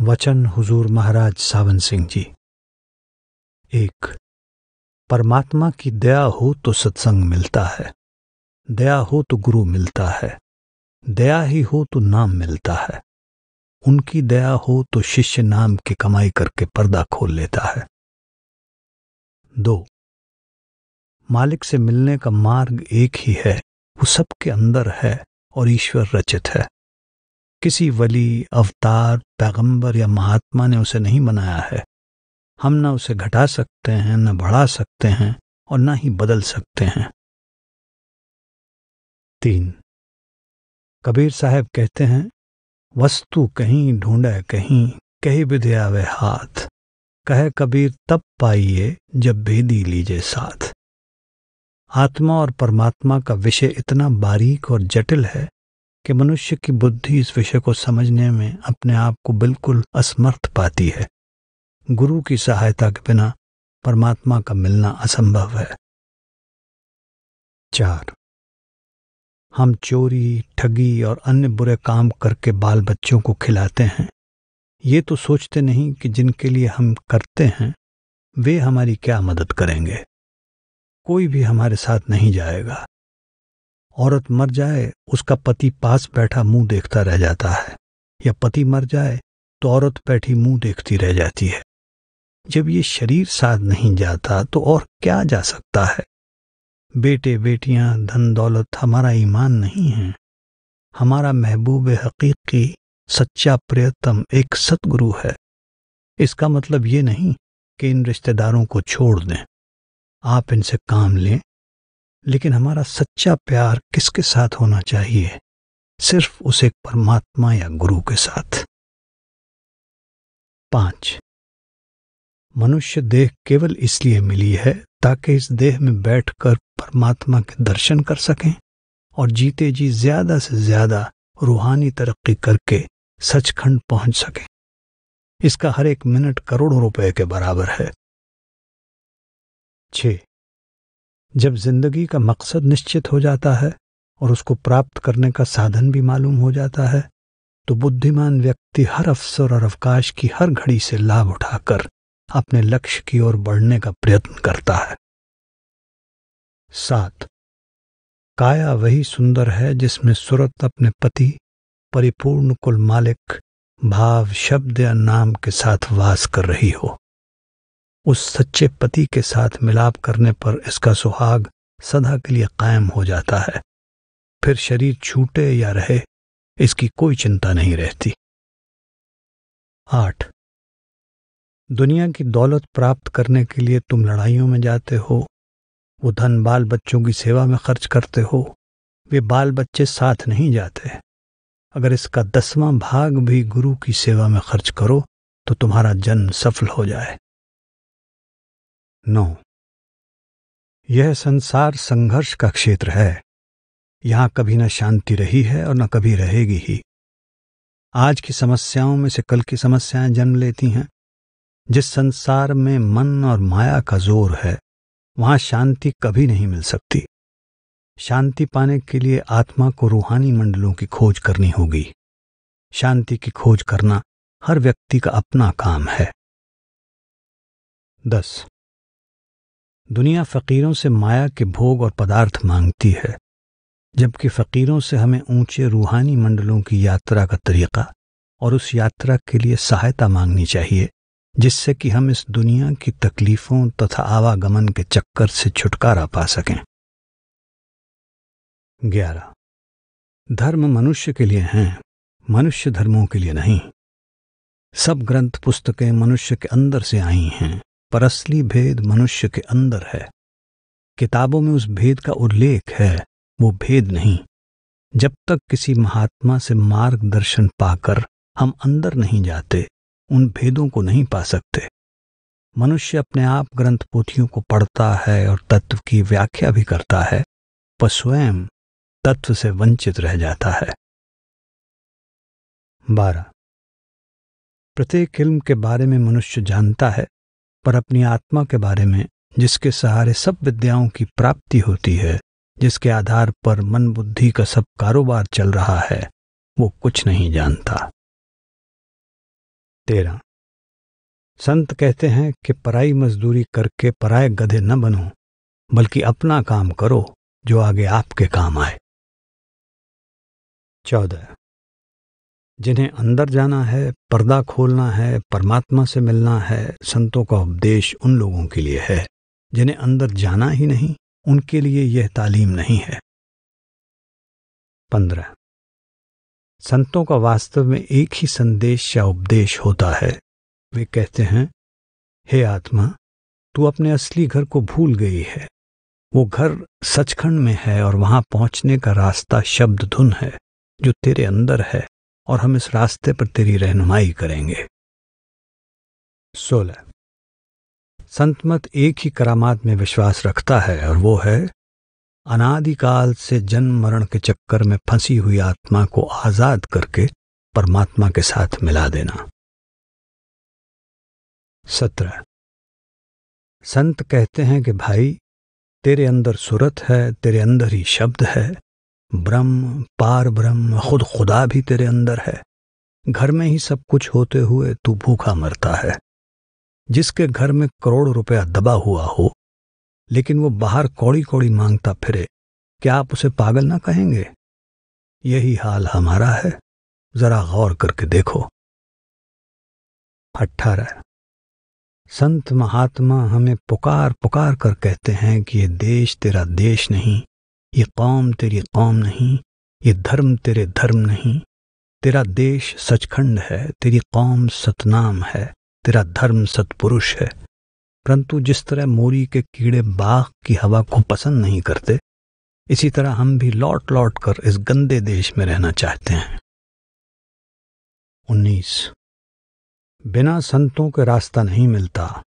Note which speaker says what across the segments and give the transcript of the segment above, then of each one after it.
Speaker 1: वचन हुजूर महाराज सावन सिंह जी। एक, परमात्मा की दया हो तो सत्संग मिलता है। दया हो तो गुरु मिलता है। दया ही हो तो नाम मिलता है। उनकी दया हो तो शिष्य नाम की कमाई करके पर्दा खोल लेता है। दो, मालिक से मिलने का मार्ग एक ही है। वो सबके अंदर है और ईश्वर रचित है। किसी वली, अवतार, पैगंबर या महात्मा ने उसे नहीं बनाया है। हम न उसे घटा सकते हैं, न बढ़ा सकते हैं और न ही बदल सकते हैं। तीन। कबीर साहब कहते हैं, वस्तु कहीं ढूंढे, कहीं कही विद्या वे हाथ। कहे कबीर, तब पाइए जब भेदी लीजिए साथ। आत्मा और परमात्मा का विषय इतना बारीक और जटिल है कि मनुष्य की बुद्धि इस विषय को समझने में अपने आप को बिल्कुल असमर्थ पाती है। गुरु की सहायता के बिना परमात्मा का मिलना असंभव है। चार। हम चोरी, ठगी और अन्य बुरे काम करके बाल बच्चों को खिलाते हैं। ये तो सोचते नहीं कि जिनके लिए हम करते हैं, वे हमारी क्या मदद करेंगे। कोई भी हमारे साथ नहीं जाएगा। औरत मर जाए, उसका पति पास बैठा मुँह देखता रह जाता है। या पति मर जाए तो औरत बैठी मुँह देखती रह जाती है। जब ये शरीर साथ नहीं जाता तो और क्या जा सकता है? बेटे, बेटियाँ धन दौलत हमारा ईमान नहीं है। हमारा महबूब हकीकी सच्चा प्रियतम एक सतगुरु है। इसका मतलब ये नहीं कि इन रिश्तेदारों को छोड़ दें। आप इनसे काम लें लेकिन हमारा सच्चा प्यार किसके साथ होना चाहिए? सिर्फ़ उस परमात्मा या गुरु के साथ। पाँच। मनुष्य देह केवल इसलिए मिली है ताकि इस देह में बैठकर परमात्मा के दर्शन कर सकें और जीते जी ज़्यादा से ज़्यादा रूहानी तरक्की करके सचखंड पहुँच सकें। इसका हर एक मिनट करोड़ों रुपए के बराबर है। छ जब ज़िंदगी का मकसद निश्चित हो जाता है और उसको प्राप्त करने का साधन भी मालूम हो जाता है तो बुद्धिमान व्यक्ति हर अवसर और अवकाश की हर घड़ी से लाभ उठाकर अपने लक्ष्य की ओर बढ़ने का प्रयत्न करता है। सात। काया वही सुंदर है जिसमें सुरत अपने पति, परिपूर्ण कुल मालिक, भाव, शब्द या नाम के साथ वास कर रही हो। उस सच्चे पति के साथ मिलाप करने पर इसका सुहाग सदा के लिए कायम हो जाता है। फिर शरीर छूटे या रहे, इसकी कोई चिंता नहीं रहती। आठ। दुनिया की दौलत प्राप्त करने के लिए तुम लड़ाइयों में जाते हो, वो धन बाल बच्चों की सेवा में खर्च करते हो, वे बाल बच्चे साथ नहीं जाते। अगर इसका दसवां भाग भी गुरु की सेवा में खर्च करो तो तुम्हारा जन्म सफल हो जाए। नौ। यह संसार संघर्ष का क्षेत्र है। यहाँ कभी न शांति रही है और न कभी रहेगी ही। आज की समस्याओं में से कल की समस्याएँ जन्म लेती हैं। जिस संसार में मन और माया का ज़ोर है, वहाँ शांति कभी नहीं मिल सकती। शांति पाने के लिए आत्मा को रूहानी मंडलों की खोज करनी होगी। शांति की खोज करना हर व्यक्ति का अपना काम है। दस। दुनिया फकीरों से माया के भोग और पदार्थ मांगती है, जबकि फकीरों से हमें ऊँचे रूहानी मंडलों की यात्रा का तरीका और उस यात्रा के लिए सहायता मांगनी चाहिए, जिससे कि हम इस दुनिया की तकलीफों तथा आवागमन के चक्कर से छुटकारा पा सकें। ग्यारह। धर्म मनुष्य के लिए हैं, मनुष्य धर्मों के लिए नहीं। सब ग्रंथ पुस्तकें मनुष्य के अंदर से आई हैं। पर असली भेद मनुष्य के अंदर है। किताबों में उस भेद का उल्लेख है, वो भेद नहीं। जब तक किसी महात्मा से मार्गदर्शन पाकर हम अंदर नहीं जाते, उन भेदों को नहीं पा सकते। मनुष्य अपने आप ग्रंथ पोथियों को पढ़ता है और तत्व की व्याख्या भी करता है, पर स्वयं तत्व से वंचित रह जाता है। बारह। प्रत्येक इल्म के बारे में मनुष्य जानता है पर अपनी आत्मा के बारे में, जिसके सहारे सब विद्याओं की प्राप्ति होती है, जिसके आधार पर मन बुद्धि का सब कारोबार चल रहा है, वो कुछ नहीं जानता। तेरह। संत कहते हैं कि पराई मजदूरी करके पराए गधे न बनो, बल्कि अपना काम करो, जो आगे आपके काम आए। चौदह। जिन्हें अंदर जाना है, पर्दा खोलना है, परमात्मा से मिलना है, संतों का उपदेश उन लोगों के लिए है, जिन्हें अंदर जाना ही नहीं, उनके लिए यह तालीम नहीं है। पंद्रह। संतों का वास्तव में एक ही संदेश या उपदेश होता है। वे कहते हैं, हे आत्मा, तू अपने असली घर को भूल गई है। वो घर सचखंड में है और वहाँ पहुँचने का रास्ता शब्द धुन है, जो तेरे अंदर है। और हम इस रास्ते पर तेरी रहनुमाई करेंगे। सोलह। संतमत एक ही करामात में विश्वास रखता है और वो है, अनादिकाल से जन्म मरण के चक्कर में फंसी हुई आत्मा को आज़ाद करके परमात्मा के साथ मिला देना। सत्रह। संत कहते हैं कि भाई, तेरे अंदर सुरत है, तेरे अंदर ही शब्द है ब्रह्म, पार ब्रह्म, खुद खुदा भी तेरे अंदर है। घर में ही सब कुछ होते हुए तू भूखा मरता है। जिसके घर में करोड़ रुपया दबा हुआ हो, लेकिन वो बाहर कौड़ी कौड़ी माँगता फिरे, क्या आप उसे पागल ना कहेंगे? यही हाल हमारा है। जरा गौर करके देखो। अठारह। संत महात्मा हमें पुकार पुकार कर कहते हैं कि ये देश तेरा देश नहीं ये कौम तेरी कौम नहीं, ये धर्म तेरे धर्म नहीं। तेरा देश सचखंड है, तेरी कौम सतनाम है, तेरा धर्म सतपुरुष है। परंतु जिस तरह मोरी के कीड़े बाग की हवा को पसंद नहीं करते, इसी तरह हम भी लौट लौट कर इस गंदे देश में रहना चाहते हैं। उन्नीस। बिना संतों के रास्ता नहीं मिलता।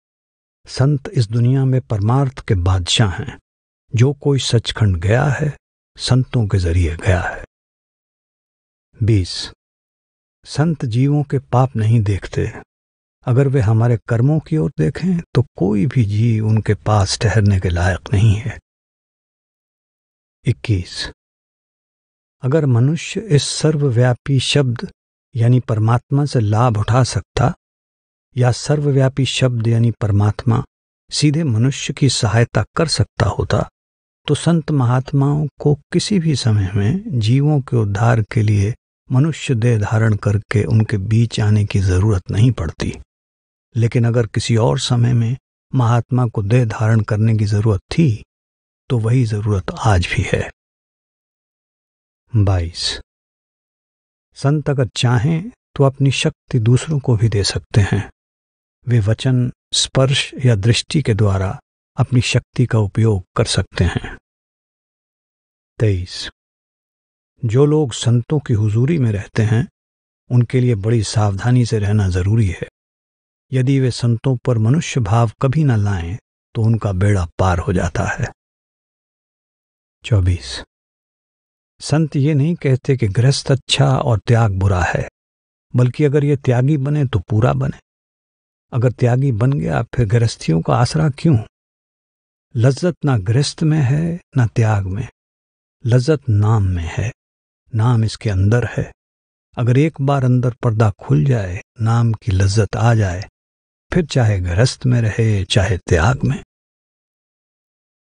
Speaker 1: संत इस दुनिया में परमार्थ के बादशाह हैं। जो कोई सचखंड गया है, संतों के ज़रिए गया है। बीस। संत जीवों के पाप नहीं देखते। अगर वे हमारे कर्मों की ओर देखें तो कोई भी जीव उनके पास ठहरने के लायक नहीं है। इक्कीस। अगर मनुष्य इस सर्वव्यापी शब्द, यानी परमात्मा से लाभ उठा सकता, या सर्वव्यापी शब्द, यानी परमात्मा, सीधे मनुष्य की सहायता कर सकता होता तो संत महात्माओं को किसी भी समय में जीवों के उद्धार के लिए मनुष्य देह धारण करके उनके बीच आने की ज़रूरत नहीं पड़ती। लेकिन अगर किसी और समय में महात्मा को देह धारण करने की ज़रूरत थी तो वही ज़रूरत आज भी है। बाईस। संत अगर चाहें तो अपनी शक्ति दूसरों को भी दे सकते हैं। वे वचन, स्पर्श या दृष्टि के द्वारा अपनी शक्ति का उपयोग कर सकते हैं। तेईस। जो लोग संतों की हुजूरी में रहते हैं, उनके लिए बड़ी सावधानी से रहना ज़रूरी है। यदि वे संतों पर मनुष्य भाव कभी न लाएँ तो उनका बेड़ा पार हो जाता है। चौबीस। संत ये नहीं कहते कि गृहस्थ अच्छा और त्याग बुरा है, बल्कि अगर ये त्यागी बने तो पूरा बने। अगर त्यागी बन गया, फिर गृहस्थियों का आसरा क्यों? लज्जत ना गृहस्थ में है, ना त्याग में। लज्जत नाम में है, नाम इसके अंदर है। अगर एक बार अंदर पर्दा खुल जाए, नाम की लज्जत आ जाए, फिर चाहे गृहस्थ में रहे, चाहे त्याग में।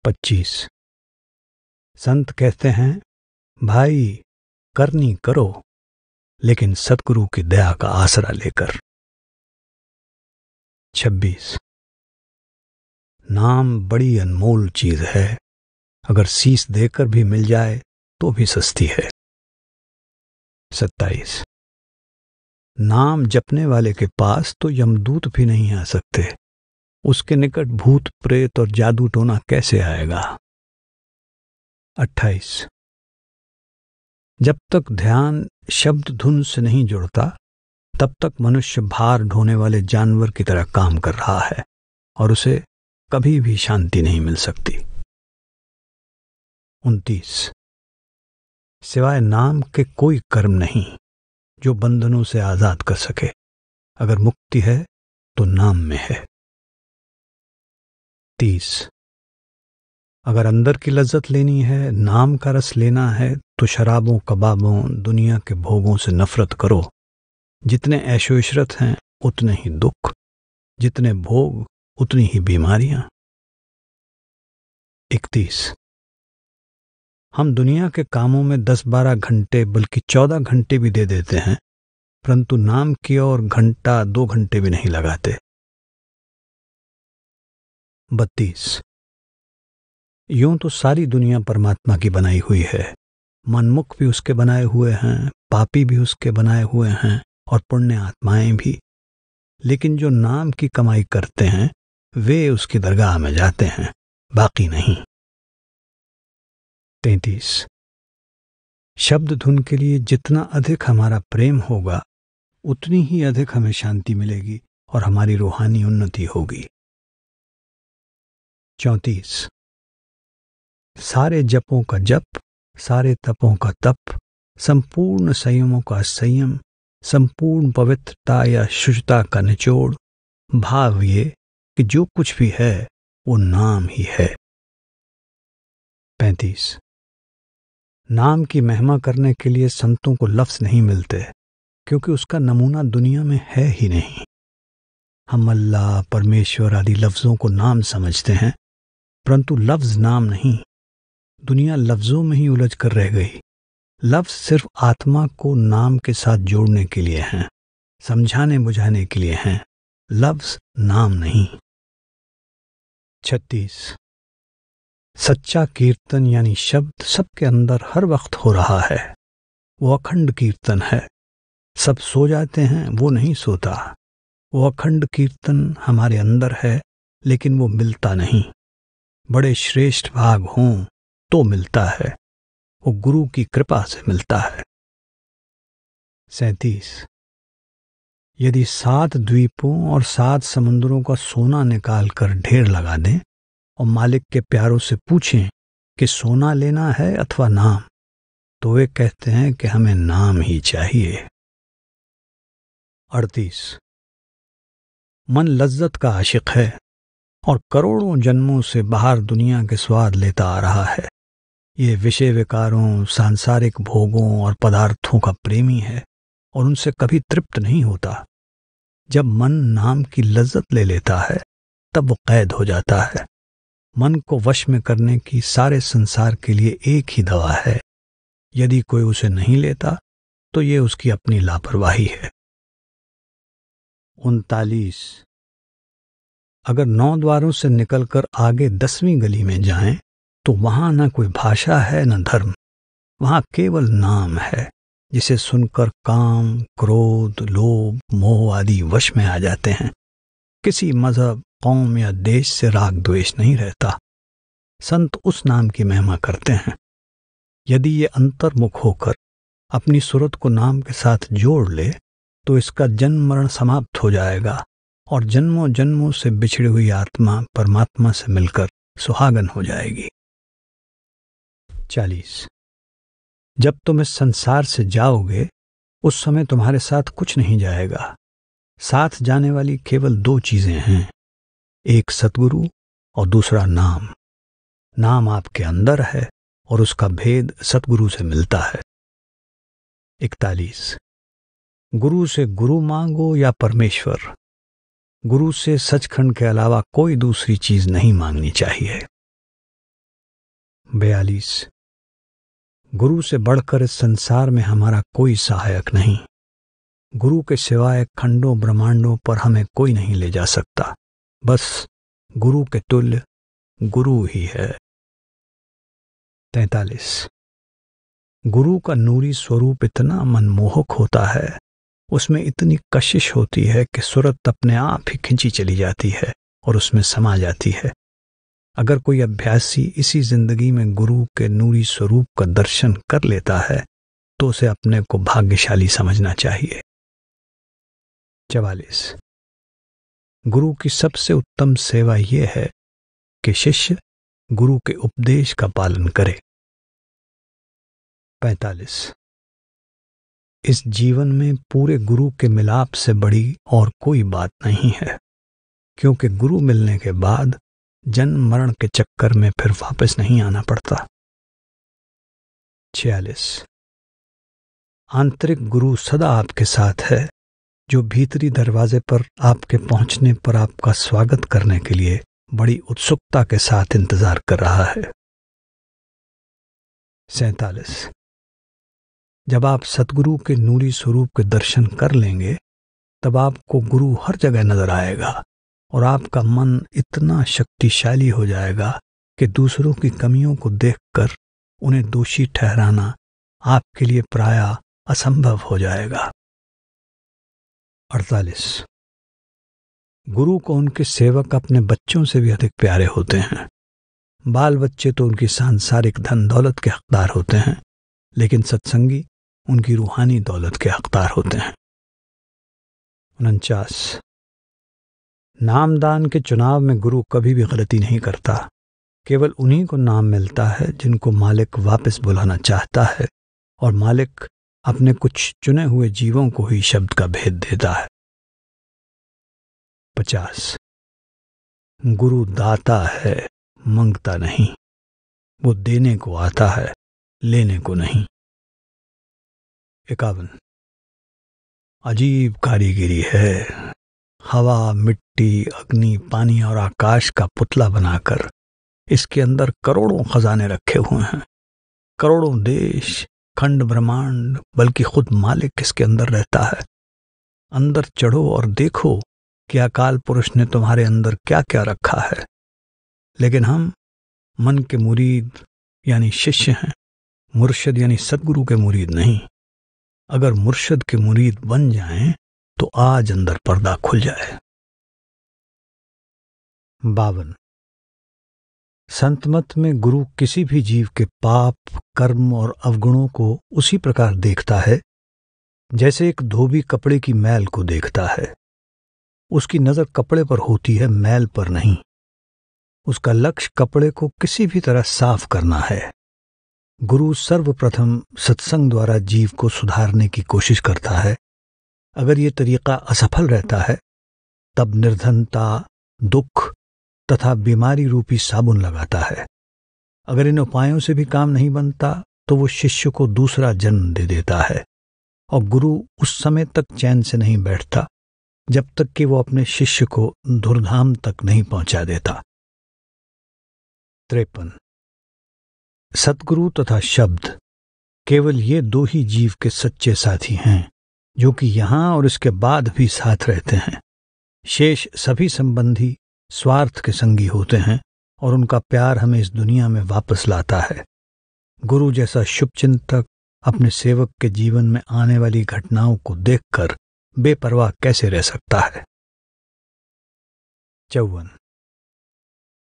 Speaker 1: पच्चीस। संत कहते हैं, भाई, करनी करो, लेकिन सतगुरु की दया का आसरा लेकर। छब्बीस। नाम बड़ी अनमोल चीज़ है। अगर सीस देकर भी मिल जाए तो भी सस्ती है। सत्ताईस। नाम जपने वाले के पास तो यमदूत भी नहीं आ सकते। उसके निकट भूत, प्रेत और जादू टोना कैसे आएगा? अट्ठाईस। जब तक ध्यान शब्द धुन से नहीं जुड़ता, तब तक मनुष्य भार ढोने वाले जानवर की तरह काम कर रहा है और उसे कभी भी शांति नहीं मिल सकती। उनतीस। सिवाय नाम के कोई कर्म नहीं, जो बंधनों से आज़ाद कर सके। अगर मुक्ति है तो नाम में है। तीस। अगर अंदर की लज्जत लेनी है, नाम का रस लेना है तो शराबों, कबाबों, दुनिया के भोगों से नफरत करो। जितने ऐशो इशरत हैं, उतने ही दुख। जितने भोग उतनी ही बीमारियाँ। इकतीस। हम दुनिया के कामों में दस बारह घंटे बल्कि चौदह घंटे भी दे देते हैं, परंतु नाम की ओर घंटा, दो घंटे भी नहीं लगाते। बत्तीस। यूँ तो सारी दुनिया परमात्मा की बनाई हुई है। मनमुख भी उसके बनाए हुए हैं, पापी भी उसके बनाए हुए हैं, और पुण्य आत्माएँ भी। लेकिन जो नाम की कमाई करते हैं वे उसकी दरगाह में जाते हैं, बाकी नहीं। तैतीस। शब्द धुन के लिए जितना अधिक हमारा प्रेम होगा, उतनी ही अधिक हमें शांति मिलेगी और हमारी रूहानी उन्नति होगी। चौतीस। सारे जपों का जप, सारे तपों का तप, संपूर्ण संयमों का संयम, संपूर्ण पवित्रता या शुद्धता का निचोड़, भाव ये कि जो कुछ भी है, वो नाम ही है। पैंतीस। नाम की महिमा करने के लिए संतों को लफ्ज नहीं मिलते, क्योंकि उसका नमूना दुनिया में है ही नहीं। हम अल्लाह, परमेश्वर आदि लफ्जों को नाम समझते हैं, परंतु लफ्ज नाम नहीं। दुनिया लफ्जों में ही उलझ कर रह गई। लफ्ज सिर्फ़ आत्मा को नाम के साथ जोड़ने के लिए हैं समझाने बुझाने के लिए हैं। लफ्ज नाम नहीं। छत्तीस। सच्चा कीर्तन यानी शब्द सबके अंदर हर वक्त हो रहा है। वो अखंड कीर्तन है। सब सो जाते हैं, वो नहीं सोता। वो अखंड कीर्तन हमारे अंदर है, लेकिन वो मिलता नहीं। बड़े श्रेष्ठ भाग हों तो मिलता है। वो गुरु की कृपा से मिलता है। सैतीस। यदि सात द्वीपों और सात समुद्रों का सोना निकाल कर ढेर लगा दें और मालिक के प्यारों से पूछें कि सोना लेना है अथवा नाम तो वे कहते हैं कि हमें नाम ही चाहिए। अड़तीस। मन लज्जत का आशिक है और करोड़ों जन्मों से बाहर दुनिया के स्वाद लेता आ रहा है। ये विषय विकारों, सांसारिक भोगों और पदार्थों का प्रेमी है और उनसे कभी तृप्त नहीं होता। जब मन नाम की लज्जत ले लेता है, तब वो कैद हो जाता है। मन को वश में करने की सारे संसार के लिए एक ही दवा है। यदि कोई उसे नहीं लेता तो ये उसकी अपनी लापरवाही है। उनतालीस। अगर नौ द्वारों से निकलकर आगे दसवीं गली में जाएँ तो वहाँ न कोई भाषा है, न धर्म। वहाँ केवल नाम है। जिसे सुनकर काम, क्रोध, लोभ, मोह आदि वश में आ जाते हैं। किसी मज़हब, कौम या देश से राग द्वेष नहीं रहता। संत उस नाम की महिमा करते हैं। यदि ये अंतर्मुख होकर अपनी सूरत को नाम के साथ जोड़ ले तो इसका जन्म मरण समाप्त हो जाएगा और जन्मों जन्मों से बिछड़ी हुई आत्मा परमात्मा से मिलकर सुहागन हो जाएगी। चालीस। जब तुम इस संसार से जाओगे, उस समय तुम्हारे साथ कुछ नहीं जाएगा। साथ जाने वाली केवल दो चीज़ें हैं, एक सतगुरु और दूसरा नाम। नाम आपके अंदर है और उसका भेद सतगुरु से मिलता है। इकतालीस। गुरु से गुरु मांगो या परमेश्वर? गुरु से सचखंड के अलावा कोई दूसरी चीज़ नहीं मांगनी चाहिए। बयालीस। गुरु से बढ़कर इस संसार में हमारा कोई सहायक नहीं। गुरु के सिवाय खंडों ब्रह्मांडों पर हमें कोई नहीं ले जा सकता। बस गुरु के तुल्य गुरु ही है। तैतालीस। गुरु का नूरी स्वरूप इतना मनमोहक होता है, उसमें इतनी कशिश होती है कि सूरत अपने आप ही खिंची चली जाती है और उसमें समा जाती है। अगर कोई अभ्यासी इसी ज़िंदगी में गुरु के नूरी स्वरूप का दर्शन कर लेता है तो उसे अपने को भाग्यशाली समझना चाहिए। चवालीस। गुरु की सबसे उत्तम सेवा यह है कि शिष्य गुरु के उपदेश का पालन करे। पैतालीस। इस जीवन में पूरे गुरु के मिलाप से बड़ी और कोई बात नहीं है, क्योंकि गुरु मिलने के बाद जन्म मरण के चक्कर में फिर वापस नहीं आना पड़ता। छियालीस। आंतरिक गुरु सदा आपके साथ है, जो भीतरी दरवाजे पर आपके पहुँचने पर आपका स्वागत करने के लिए बड़ी उत्सुकता के साथ इंतज़ार कर रहा है। सैतालीस। जब आप सतगुरु के नूरी स्वरूप के दर्शन कर लेंगे, तब आपको गुरु हर जगह नज़र आएगा। और आपका मन इतना शक्तिशाली हो जाएगा कि दूसरों की कमियों को देखकर उन्हें दोषी ठहराना आपके लिए प्राय असंभव हो जाएगा। अड़तालीस। गुरु को उनके सेवक अपने बच्चों से भी अधिक प्यारे होते हैं। बाल बच्चे तो उनकी सांसारिक धन दौलत के हकदार होते हैं, लेकिन सत्संगी उनकी रूहानी दौलत के हकदार होते हैं। उनचास। नामदान के चुनाव में गुरु कभी भी गलती नहीं करता। केवल उन्हीं को नाम मिलता है जिनको मालिक वापस बुलाना चाहता है और मालिक अपने कुछ चुने हुए जीवों को ही शब्द का भेद देता है। पचास। गुरु दाता है, मंगता नहीं। वो देने को आता है, लेने को नहीं। इक्यावन। अजीब कारीगिरी है। हवा, मिट्टी, अग्नि, पानी और आकाश का पुतला बनाकर इसके अंदर करोड़ों खजाने रखे हुए हैं। करोड़ों देश, खंड ब्रह्मांड, बल्कि खुद मालिक इसके अंदर रहता है। अंदर चढ़ो और देखो कि अकाल पुरुष ने तुम्हारे अंदर क्या क्या रखा है। लेकिन हम, मन के मुरीद, यानी शिष्य हैं। मुर्शद यानी सदगुरु के मुरीद नहीं। अगर मुर्शद के मुरीद बन जाएँ तो आज अंदर पर्दा खुल जाए। बावन। संतमत में गुरु किसी भी जीव के पाप, कर्म और अवगुणों को उसी प्रकार देखता है, जैसे एक धोबी कपड़े की मैल को देखता है। उसकी नज़र कपड़े पर होती है, मैल पर नहीं। उसका लक्ष्य कपड़े को किसी भी तरह साफ़ करना है। गुरु सर्वप्रथम सत्संग द्वारा जीव को सुधारने की कोशिश करता है। अगर ये तरीका असफल रहता है, तब निर्धनता, दुख तथा बीमारी रूपी साबुन लगाता है। अगर इन उपायों से भी काम नहीं बनता तो वो शिष्य को दूसरा जन्म दे देता है और गुरु उस समय तक चैन से नहीं बैठता, जब तक कि वो अपने शिष्य को धुरधाम तक नहीं पहुँचा देता। त्रेपन। सतगुरु तथा शब्द केवल ये दो ही जीव के सच्चे साथी हैं। जो कि यहाँ और इसके बाद भी साथ रहते हैं। शेष सभी संबंधी स्वार्थ के संगी होते हैं और उनका प्यार हमें इस दुनिया में वापस लाता है। गुरु जैसा शुभचिंतक अपने सेवक के जीवन में आने वाली घटनाओं को देखकर बेपरवाह कैसे रह सकता है? चौवन।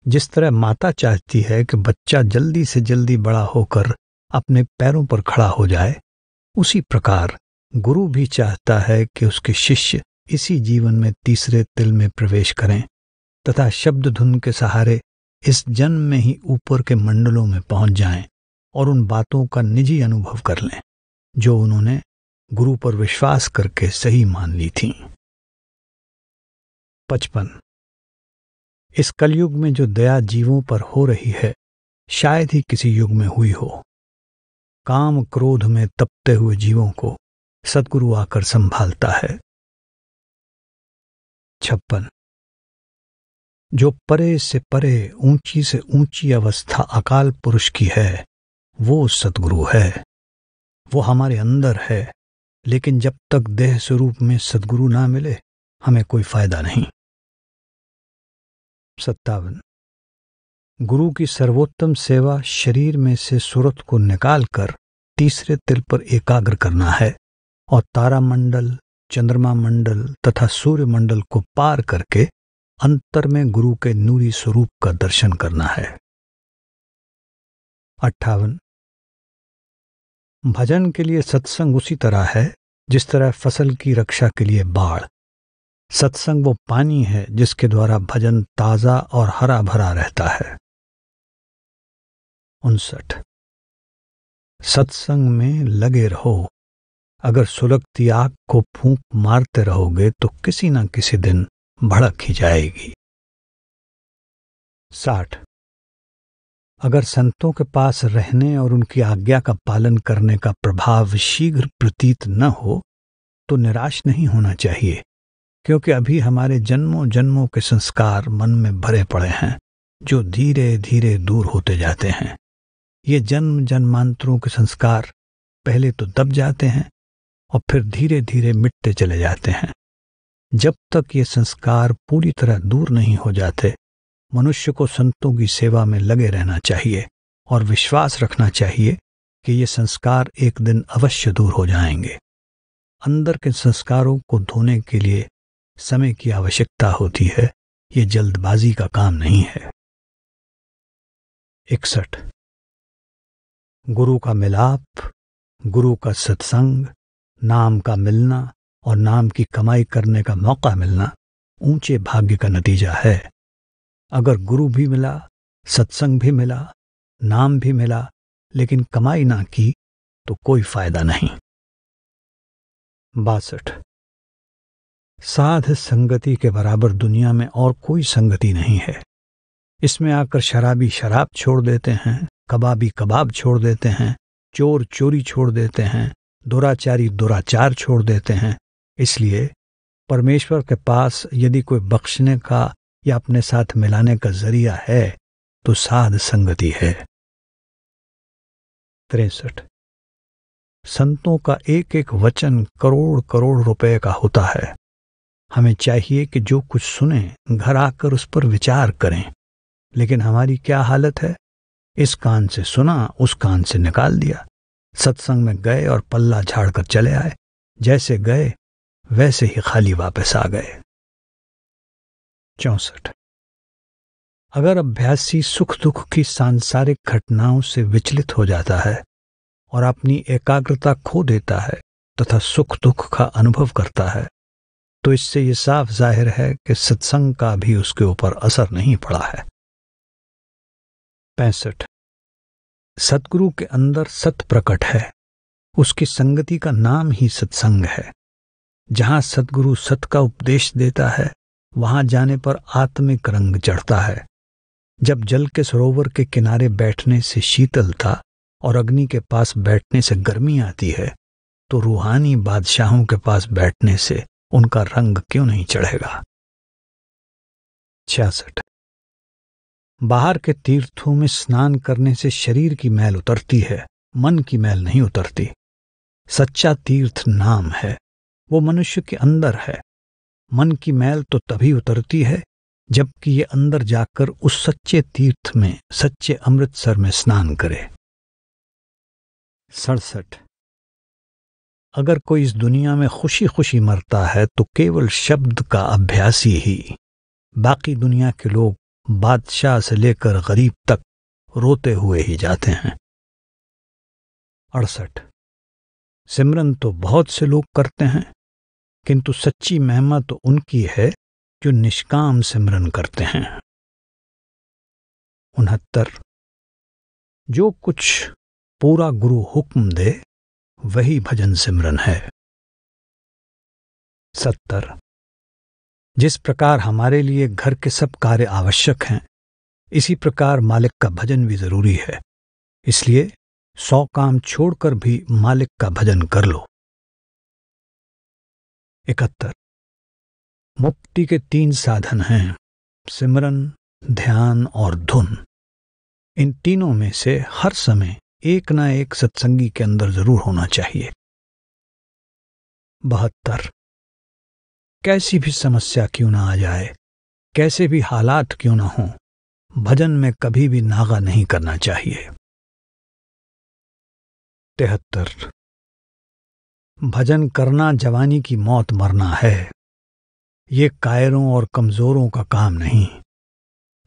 Speaker 1: जिस तरह माता चाहती है कि बच्चा जल्दी से जल्दी बड़ा होकर अपने पैरों पर खड़ा हो जाए, उसी प्रकार गुरु भी चाहता है कि उसके शिष्य इसी जीवन में तीसरे तिल में प्रवेश करें, तथा शब्द धुन के सहारे इस जन्म में ही ऊपर के मंडलों में पहुँच जाएँ और उन बातों का निजी अनुभव कर लें, जो उन्होंने गुरु पर विश्वास करके सही मान ली थी। पचपन। इस कलयुग में जो दया जीवों पर हो रही है, शायद ही किसी युग में हुई हो। काम क्रोध में तपते हुए जीवों को सदगुरु आकर संभालता है। छप्पन। जो परे से परे, ऊँची से ऊँची अवस्था अकाल पुरुष की है, वो सदगुरु है। वो हमारे अंदर है, लेकिन जब तक देह स्वरूप में सदगुरु ना मिले, हमें कोई फ़ायदा नहीं। सत्तावन। गुरु की सर्वोत्तम सेवा शरीर में से सुरत को निकालकर तीसरे तिल पर एकाग्र करना है। और तारामंडल, चंद्रमा मंडल तथा सूर्य मंडल को पार करके अंतर में गुरु के नूरी स्वरूप का दर्शन करना है। अट्ठावन। भजन के लिए सत्संग उसी तरह है जिस तरह फ़सल की रक्षा के लिए बाढ़। सत्संग वो पानी है जिसके द्वारा भजन ताज़ा और हरा भरा रहता है। उनसठ। सत्संग में लगे रहो। अगर सुलगती आग को फूंक मारते रहोगे तो किसी न किसी दिन भड़क ही जाएगी। साठ। अगर संतों के पास रहने और उनकी आज्ञा का पालन करने का प्रभाव शीघ्र प्रतीत न हो तो निराश नहीं होना चाहिए, क्योंकि अभी हमारे जन्मों जन्मों के संस्कार मन में भरे पड़े हैं, जो धीरे धीरे दूर होते जाते हैं। ये जन्म जन्मांतरों के संस्कार पहले तो दब जाते हैं और फिर धीरे धीरे मिटते चले जाते हैं। जब तक ये संस्कार पूरी तरह दूर नहीं हो जाते, मनुष्य को संतों की सेवा में लगे रहना चाहिए और विश्वास रखना चाहिए कि ये संस्कार एक दिन अवश्य दूर हो जाएँगे। अंदर के संस्कारों को धोने के लिए समय की आवश्यकता होती है, ये जल्दबाजी का काम नहीं है। इकसठ। गुरु का मिलाप, गुरु का सत्संग नाम का मिलना और नाम की कमाई करने का मौका मिलना ऊँचे भाग्य का नतीजा है। अगर गुरु भी मिला, सत्संग भी मिला, नाम भी मिला, लेकिन कमाई ना की तो कोई फ़ायदा नहीं। बासठ। साध संगति के बराबर दुनिया में और कोई संगति नहीं है। इसमें आकर शराबी शराब छोड़ देते हैं, कबाबी कबाब छोड़ देते हैं, चोर चोरी छोड़ देते हैं दुराचारी दुराचार छोड़ देते हैं। इसलिए परमेश्वर के पास यदि कोई बख्शने का या अपने साथ मिलाने का ज़रिया है तो साध संगति है। तिरसठ। संतों का एक एक वचन करोड़ करोड़ रुपए का होता है। हमें चाहिए कि जो कुछ सुने, घर आकर उस पर विचार करें। लेकिन हमारी क्या हालत है? इस कान से सुना, उस कान से निकाल दिया। सत्संग में गए और पल्ला झाड़कर चले आए। जैसे गए, वैसे ही खाली वापस आ गए। चौसठ। अगर अभ्यासी सुख दुख की सांसारिक घटनाओं से विचलित हो जाता है और अपनी एकाग्रता खो देता है तथा सुख दुख का अनुभव करता है तो इससे यह साफ़ ज़ाहिर है कि सत्संग का भी उसके ऊपर असर नहीं पड़ा है। पैंसठ। सतगुरु के अंदर सत प्रकट है। उसकी संगति का नाम ही सत्संग है। जहाँ सतगुरु सत का उपदेश देता है, वहाँ जाने पर आत्मिक रंग चढ़ता है। जब जल के सरोवर के किनारे बैठने से शीतलता और अग्नि के पास बैठने से गर्मी आती है तो रूहानी बादशाहों के पास बैठने से उनका रंग क्यों नहीं चढ़ेगा? छियासठ। बाहर के तीर्थों में स्नान करने से शरीर की मैल उतरती है, मन की मैल नहीं उतरती। सच्चा तीर्थ नाम है, वो मनुष्य के अंदर है। मन की मैल तो तभी उतरती है, जबकि ये अंदर जाकर उस सच्चे तीर्थ में, सच्चे अमृतसर में स्नान करे। सड़सठ। अगर कोई इस दुनिया में खुशी खुशी मरता है तो केवल शब्द का अभ्यासी ही। बाकी दुनिया के लोग बादशाह से लेकर गरीब तक रोते हुए ही जाते हैं। अड़सठ। सिमरन तो बहुत से लोग करते हैं, किंतु सच्ची महिमा तो उनकी है जो निष्काम सिमरन करते हैं। उनहत्तर। जो कुछ पूरा गुरु हुक्म दे, वही भजन सिमरन है। सत्तर। जिस प्रकार हमारे लिए घर के सब कार्य आवश्यक हैं, इसी प्रकार मालिक का भजन भी ज़रूरी है। इसलिए सौ काम छोड़कर भी मालिक का भजन कर लो। इकहत्तर। मुक्ति के तीन साधन हैं, सिमरन, ध्यान और धुन। इन तीनों में से हर समय एक ना एक सत्संगी के अंदर ज़रूर होना चाहिए। बहत्तर। कैसी भी समस्या क्यों ना आ जाए, कैसे भी हालात क्यों ना हो, भजन में कभी भी नागा नहीं करना चाहिए। तिहत्तर। भजन करना जवानी की मौत मरना है। ये कायरों और कमजोरों का काम नहीं।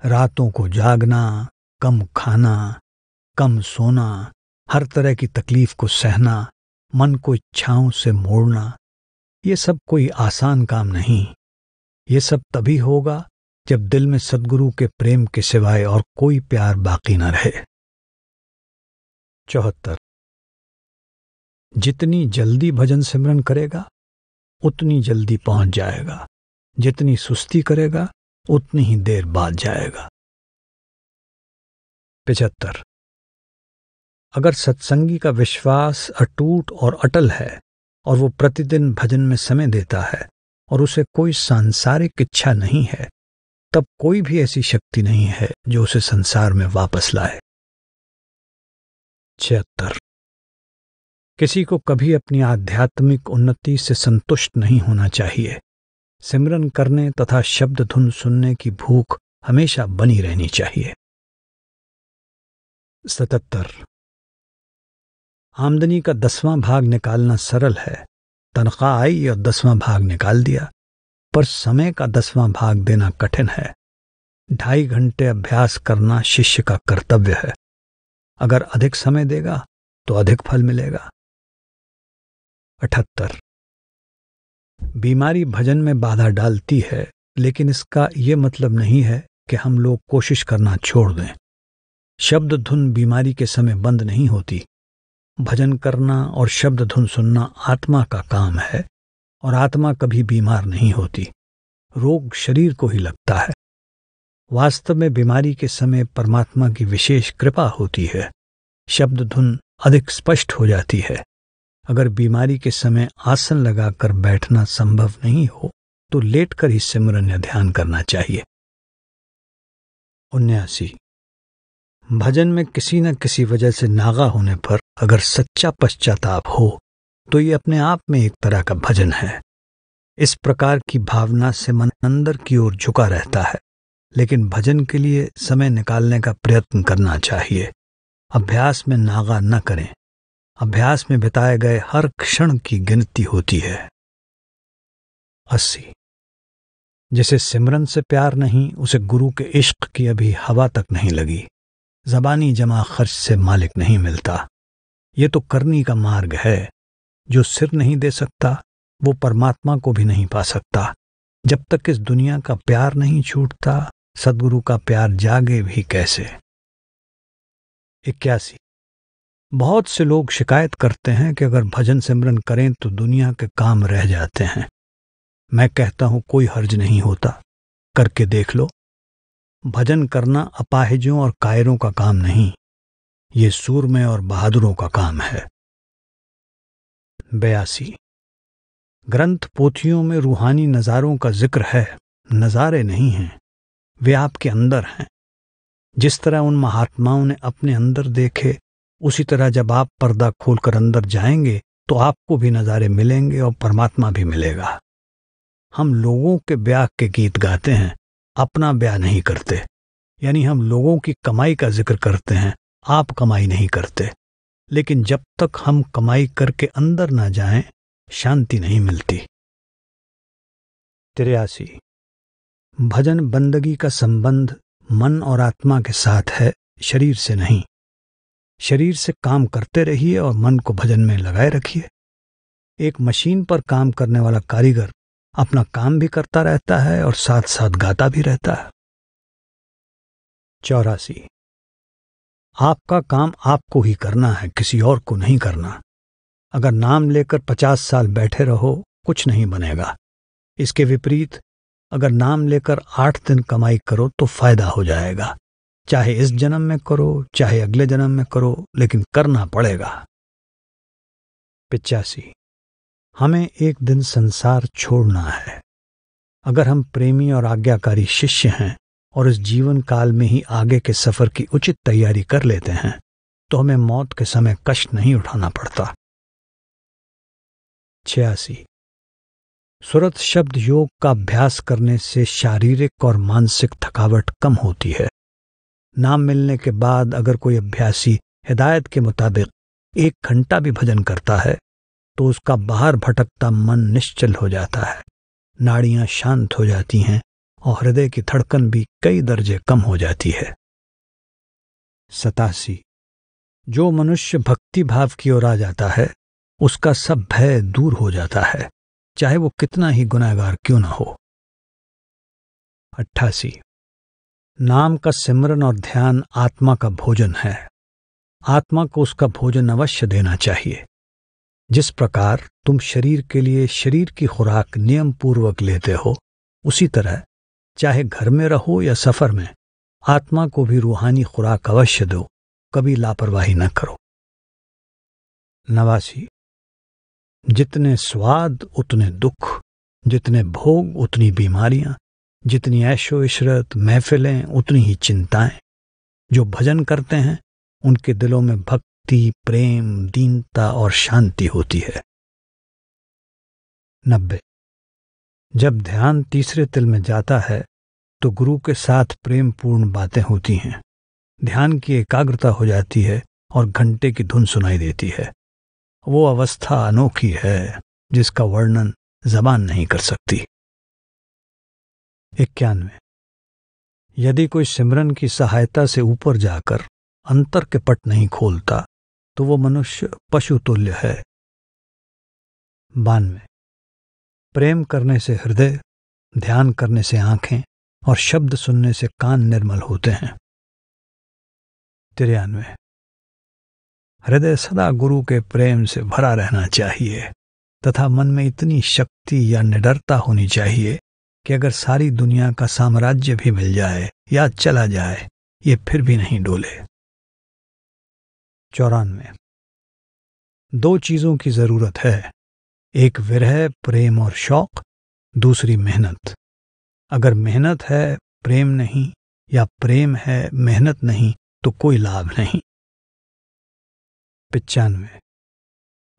Speaker 1: रातों को जागना, कम खाना, कम सोना, हर तरह की तकलीफ़ को सहना, मन को इच्छाओं से मोड़ना ये सब कोई आसान काम नहीं। ये सब तभी होगा जब दिल में सदगुरु के प्रेम के सिवाय और कोई प्यार बाकी न रहे। चौहत्तर। जितनी जल्दी भजन सिमरन करेगा, उतनी जल्दी पहुँच जाएगा। जितनी सुस्ती करेगा, उतनी ही देर बाद जाएगा। पिछहत्तर। अगर सत्संगी का विश्वास अटूट और अटल है और वो प्रतिदिन भजन में समय देता है और उसे कोई सांसारिक इच्छा नहीं है, तब कोई भी ऐसी शक्ति नहीं है जो उसे संसार में वापस लाए। छिहत्तर। किसी को कभी अपनी आध्यात्मिक उन्नति से संतुष्ट नहीं होना चाहिए। सिमरन करने तथा शब्द धुन सुनने की भूख हमेशा बनी रहनी चाहिए। सतहत्तर। आमदनी का दसवां भाग निकालना सरल है। तनख्वाह आई और दसवां भाग निकाल दिया। पर समय का दसवां भाग देना कठिन है। ढाई घंटे अभ्यास करना शिष्य का कर्तव्य है। अगर अधिक समय देगा तो अधिक फल मिलेगा। अठहत्तर। बीमारी भजन में बाधा डालती है, लेकिन इसका यह मतलब नहीं है कि हम लोग कोशिश करना छोड़ दें। शब्द धुन बीमारी के समय बंद नहीं होती। भजन करना और शब्द धुन सुनना आत्मा का काम है और आत्मा कभी बीमार नहीं होती। रोग शरीर को ही लगता है। वास्तव में बीमारी के समय परमात्मा की विशेष कृपा होती है। शब्द धुन अधिक स्पष्ट हो जाती है। अगर बीमारी के समय आसन लगाकर बैठना संभव नहीं हो तो लेटकर ही सिमरन या ध्यान करना चाहिए। उन्यासी। भजन में किसी न किसी वजह से नागा होने पर अगर सच्चा पश्चाताप हो तो ये अपने आप में एक तरह का भजन है। इस प्रकार की भावना से मन अंदर की ओर झुका रहता है, लेकिन भजन के लिए समय निकालने का प्रयत्न करना चाहिए। अभ्यास में नागा न करें। अभ्यास में बिताए गए हर क्षण की गिनती होती है। अस्सी। जिसे सिमरन से प्यार नहीं, उसे गुरु के इश्क की अभी हवा तक नहीं लगी। जबानी जमा खर्च से मालिक नहीं मिलता। ये तो करनी का मार्ग है। जो सिर नहीं दे सकता, वो परमात्मा को भी नहीं पा सकता। जब तक इस दुनिया का प्यार नहीं छूटता, सदगुरु का प्यार जागे भी कैसे? इक्यासी। बहुत से लोग शिकायत करते हैं कि अगर भजन सिमरन करें तो दुनिया के काम रह जाते हैं। मैं कहता हूँ, कोई हर्ज नहीं होता। करके देख लो। भजन करना अपाहिजों और कायरों का काम नहीं। ये सूरमे और बहादुरों का काम है। बयासी। ग्रंथ पोथियों में रूहानी नज़ारों का ज़िक्र है। नज़ारे नहीं हैं। वे आपके अंदर हैं। जिस तरह उन महात्माओं ने अपने अंदर देखे, उसी तरह जब आप पर्दा खोलकर अंदर जाएँगे तो आपको भी नज़ारे मिलेंगे और परमात्मा भी मिलेगा। हम लोगों के ब्याह के गीत गाते हैं। अपना ब्याह नहीं करते। यानी हम लोगों की कमाई का ज़िक्र करते हैं आप कमाई नहीं करते। लेकिन जब तक हम कमाई करके अंदर ना जाएँ, शांति नहीं मिलती। तिरयासी भजन बंदगी का संबंध मन और आत्मा के साथ है शरीर से नहीं। शरीर से काम करते रहिए और मन को भजन में लगाए रखिए। एक मशीन पर काम करने वाला कारीगर अपना काम भी करता रहता है और साथ साथ गाता भी रहता है। चौरासी। आपका काम आपको ही करना है, किसी और को नहीं करना। अगर नाम लेकर पचास साल बैठे रहो, कुछ नहीं बनेगा। इसके विपरीत, अगर नाम लेकर आठ दिन कमाई करो तो फ़ायदा हो जाएगा। चाहे इस जन्म में करो, चाहे अगले जन्म में करो, लेकिन करना पड़ेगा। पिचासी। हमें एक दिन संसार छोड़ना है। अगर हम प्रेमी और आज्ञाकारी शिष्य हैं और इस जीवन काल में ही आगे के सफ़र की उचित तैयारी कर लेते हैं तो हमें मौत के समय कष्ट नहीं उठाना पड़ता। छियासी। सुरत शब्द योग का अभ्यास करने से शारीरिक और मानसिक थकावट कम होती है। नाम मिलने के बाद अगर कोई अभ्यासी हिदायत के मुताबिक एक घंटा भी भजन करता है तो उसका बाहर भटकता मन निश्चल हो जाता है। नाड़ियाँ शांत हो जाती हैं और हृदय की धड़कन भी कई दर्जे कम हो जाती है। सतासी। जो मनुष्य भक्ति भाव की ओर आ जाता है, उसका सब भय दूर हो जाता है, चाहे वो कितना ही गुनाहगार क्यों ना हो। अट्ठासी। नाम का सिमरन और ध्यान आत्मा का भोजन है। आत्मा को उसका भोजन अवश्य देना चाहिए। जिस प्रकार तुम शरीर के लिए शरीर की खुराक नियम पूर्वक लेते हो, उसी तरह चाहे घर में रहो या सफ़र में, आत्मा को भी रूहानी खुराक अवश्य दो, कभी लापरवाही न करो। नवासी, जितने स्वाद उतने दुख, जितने भोग उतनी बीमारियाँ, जितनी ऐशो इशरत महफिलें उतनी ही चिंताएँ, जो भजन करते हैं, उनके दिलों में भक्ति प्रेम, दीनता और शांति होती है। नब्बे। जब ध्यान तीसरे तिल में जाता है तो गुरु के साथ प्रेम पूर्ण बातें होती हैं। ध्यान की एकाग्रता हो जाती है और घंटे की धुन सुनाई देती है। वो अवस्था अनोखी है, जिसका वर्णन जबान नहीं कर सकती। इक्यानवे। यदि कोई सिमरन की सहायता से ऊपर जाकर अंतर के पट नहीं खोलता तो वो मनुष्य पशु तुल्य है बानवे प्रेम करने से हृदय, ध्यान करने से आँखें और शब्द सुनने से कान निर्मल होते हैं। तिरानवे, हृदय सदा गुरु के प्रेम से भरा रहना चाहिए तथा मन में इतनी शक्ति या निडरता होनी चाहिए कि अगर सारी दुनिया का साम्राज्य भी मिल जाए या चला जाए, ये फिर भी नहीं डोले। चौरानवे। दो चीज़ों की ज़रूरत है। एक विरह, प्रेम और शौक, दूसरी मेहनत। अगर मेहनत है, प्रेम नहीं, या प्रेम है, मेहनत नहीं तो कोई लाभ नहीं। पिचानवे।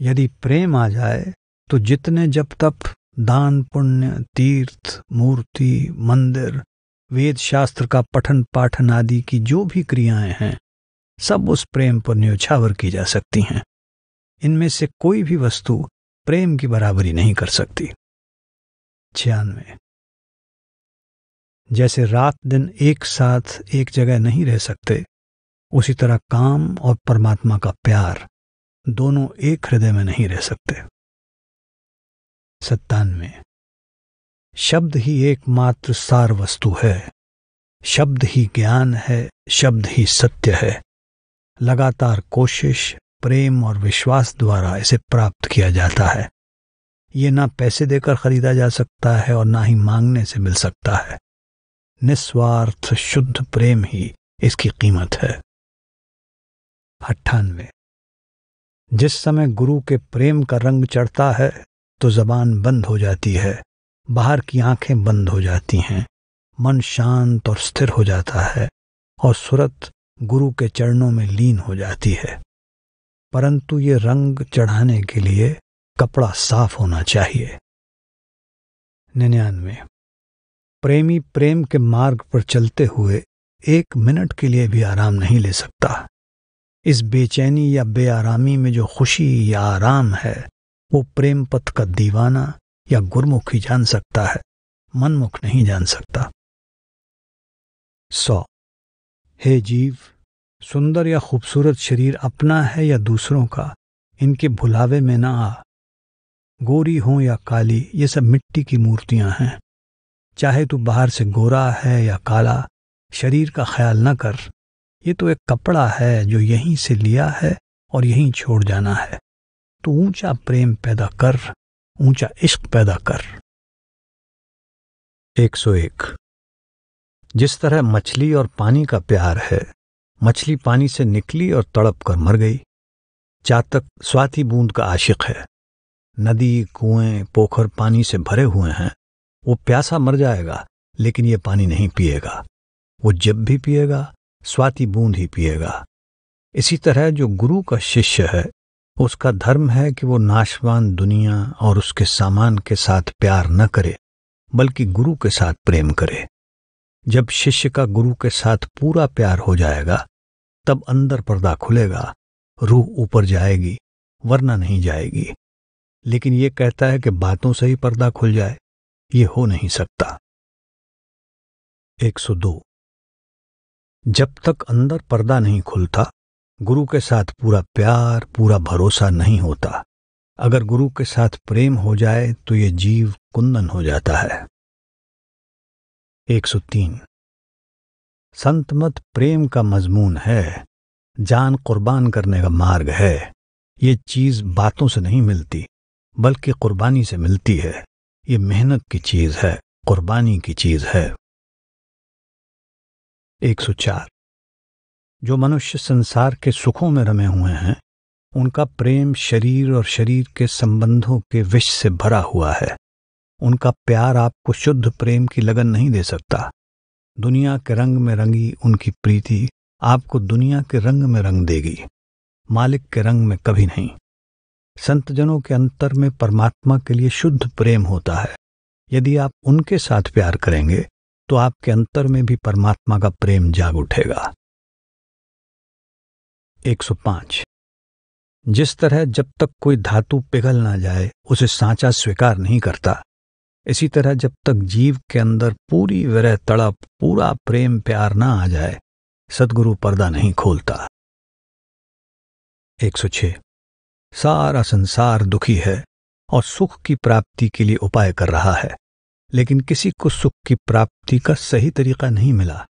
Speaker 1: यदि प्रेम आ जाए तो जितने जब तप, दान पुण्य, तीर्थ, मूर्ति, मंदिर वेद शास्त्र का पठन पाठन आदि की जो भी क्रियाएँ हैं सब उस प्रेम पर न्योछावर की जा सकती हैं। इनमें से कोई भी वस्तु प्रेम की बराबरी नहीं कर सकती। छियानवे। जैसे रात दिन एक साथ एक जगह नहीं रह सकते, उसी तरह काम और परमात्मा का प्यार दोनों एक हृदय में नहीं रह सकते। सत्तानवे। शब्द ही एकमात्र सार वस्तु है, शब्द ही ज्ञान है, शब्द ही सत्य है। लगातार कोशिश, प्रेम और विश्वास द्वारा इसे प्राप्त किया जाता है। ये ना पैसे देकर खरीदा जा सकता है और ना ही मांगने से मिल सकता है। निस्वार्थ, शुद्ध प्रेम ही इसकी कीमत है। अट्ठानवे। जिस समय गुरु के प्रेम का रंग चढ़ता है तो जबान बंद हो जाती है, बाहर की आँखें बंद हो जाती हैं, मन शांत और स्थिर हो जाता है, और सुरत गुरु के चरणों में लीन हो जाती है। परंतु ये रंग चढ़ाने के लिए कपड़ा साफ़ होना चाहिए। निन्यानवे। प्रेमी प्रेम के मार्ग पर चलते हुए एक मिनट के लिए भी आराम नहीं ले सकता। इस बेचैनी या बेआरामी में जो खुशी या आराम है, वो प्रेम पथ का दीवाना या गुरमुख ही जान सकता है, मनमुख नहीं जान सकता। सौ। हे जीव सुंदर या खूबसूरत शरीर अपना है या दूसरों का, इनके भुलावे में ना आ। गोरी हो या काली, ये सब मिट्टी की मूर्तियाँ हैं। चाहे तू बाहर से गोरा है या काला, शरीर का ख्याल न कर। ये तो एक कपड़ा है जो यहीं से लिया है और यहीं छोड़ जाना है। तो ऊँचा प्रेम पैदा कर, ऊँचा इश्क पैदा कर। 101 जिस तरह मछली और पानी का प्यार है मछली पानी से निकली और तड़प कर मर गई। चातक स्वाति बूंद का आशिक है। नदी, कुएँ, पोखर पानी से भरे हुए हैं। वो प्यासा मर जाएगा, लेकिन ये पानी नहीं पिएगा। वो जब भी पिएगा, स्वाति बूंद ही पिएगा। इसी तरह जो गुरु का शिष्य है, उसका धर्म है कि वो नाशवान दुनिया और उसके सामान के साथ प्यार न करे, बल्कि गुरु के साथ प्रेम करे। जब शिष्य का गुरु के साथ पूरा प्यार हो जाएगा तब अंदर पर्दा खुलेगा, रूह ऊपर जाएगी, वरना नहीं जाएगी। लेकिन ये कहता है कि बातों से ही पर्दा खुल जाए, ये हो नहीं सकता। 102 जब तक अंदर पर्दा नहीं खुलता, गुरु के साथ पूरा प्यार, पूरा भरोसा नहीं होता। अगर गुरु के साथ प्रेम हो जाए तो ये जीव कुंदन हो जाता है। 103 संत मत प्रेम का मजमून है, जान कुर्बान करने का मार्ग है। ये चीज़ बातों से नहीं मिलती, बल्कि कुर्बानी से मिलती है। ये मेहनत की चीज़ है, कुर्बानी की चीज़ है। 104 जो मनुष्य संसार के सुखों में रमे हुए हैं, उनका प्रेम शरीर और शरीर के संबंधों के विष से भरा हुआ है। उनका प्यार आपको शुद्ध प्रेम की लगन नहीं दे सकता। दुनिया के रंग में रंगी उनकी प्रीति आपको दुनिया के रंग में रंग देगी। मालिक के रंग में कभी नहीं। संतजनों के अंतर में परमात्मा के लिए शुद्ध प्रेम होता है। यदि आप उनके साथ प्यार करेंगे तो आपके अंतर में भी परमात्मा का प्रेम जाग उठेगा। 105 जिस तरह जब तक कोई धातु पिघल ना जाए, उसे सांचा स्वीकार नहीं करता। इसी तरह जब तक जीव के अंदर पूरी विरह तड़प, पूरा प्रेम प्यार ना आ जाए, सदगुरु पर्दा नहीं खोलता। 106 सारा संसार दुखी है और सुख की प्राप्ति के लिए उपाय कर रहा है, लेकिन किसी को सुख की प्राप्ति का सही तरीका नहीं मिला।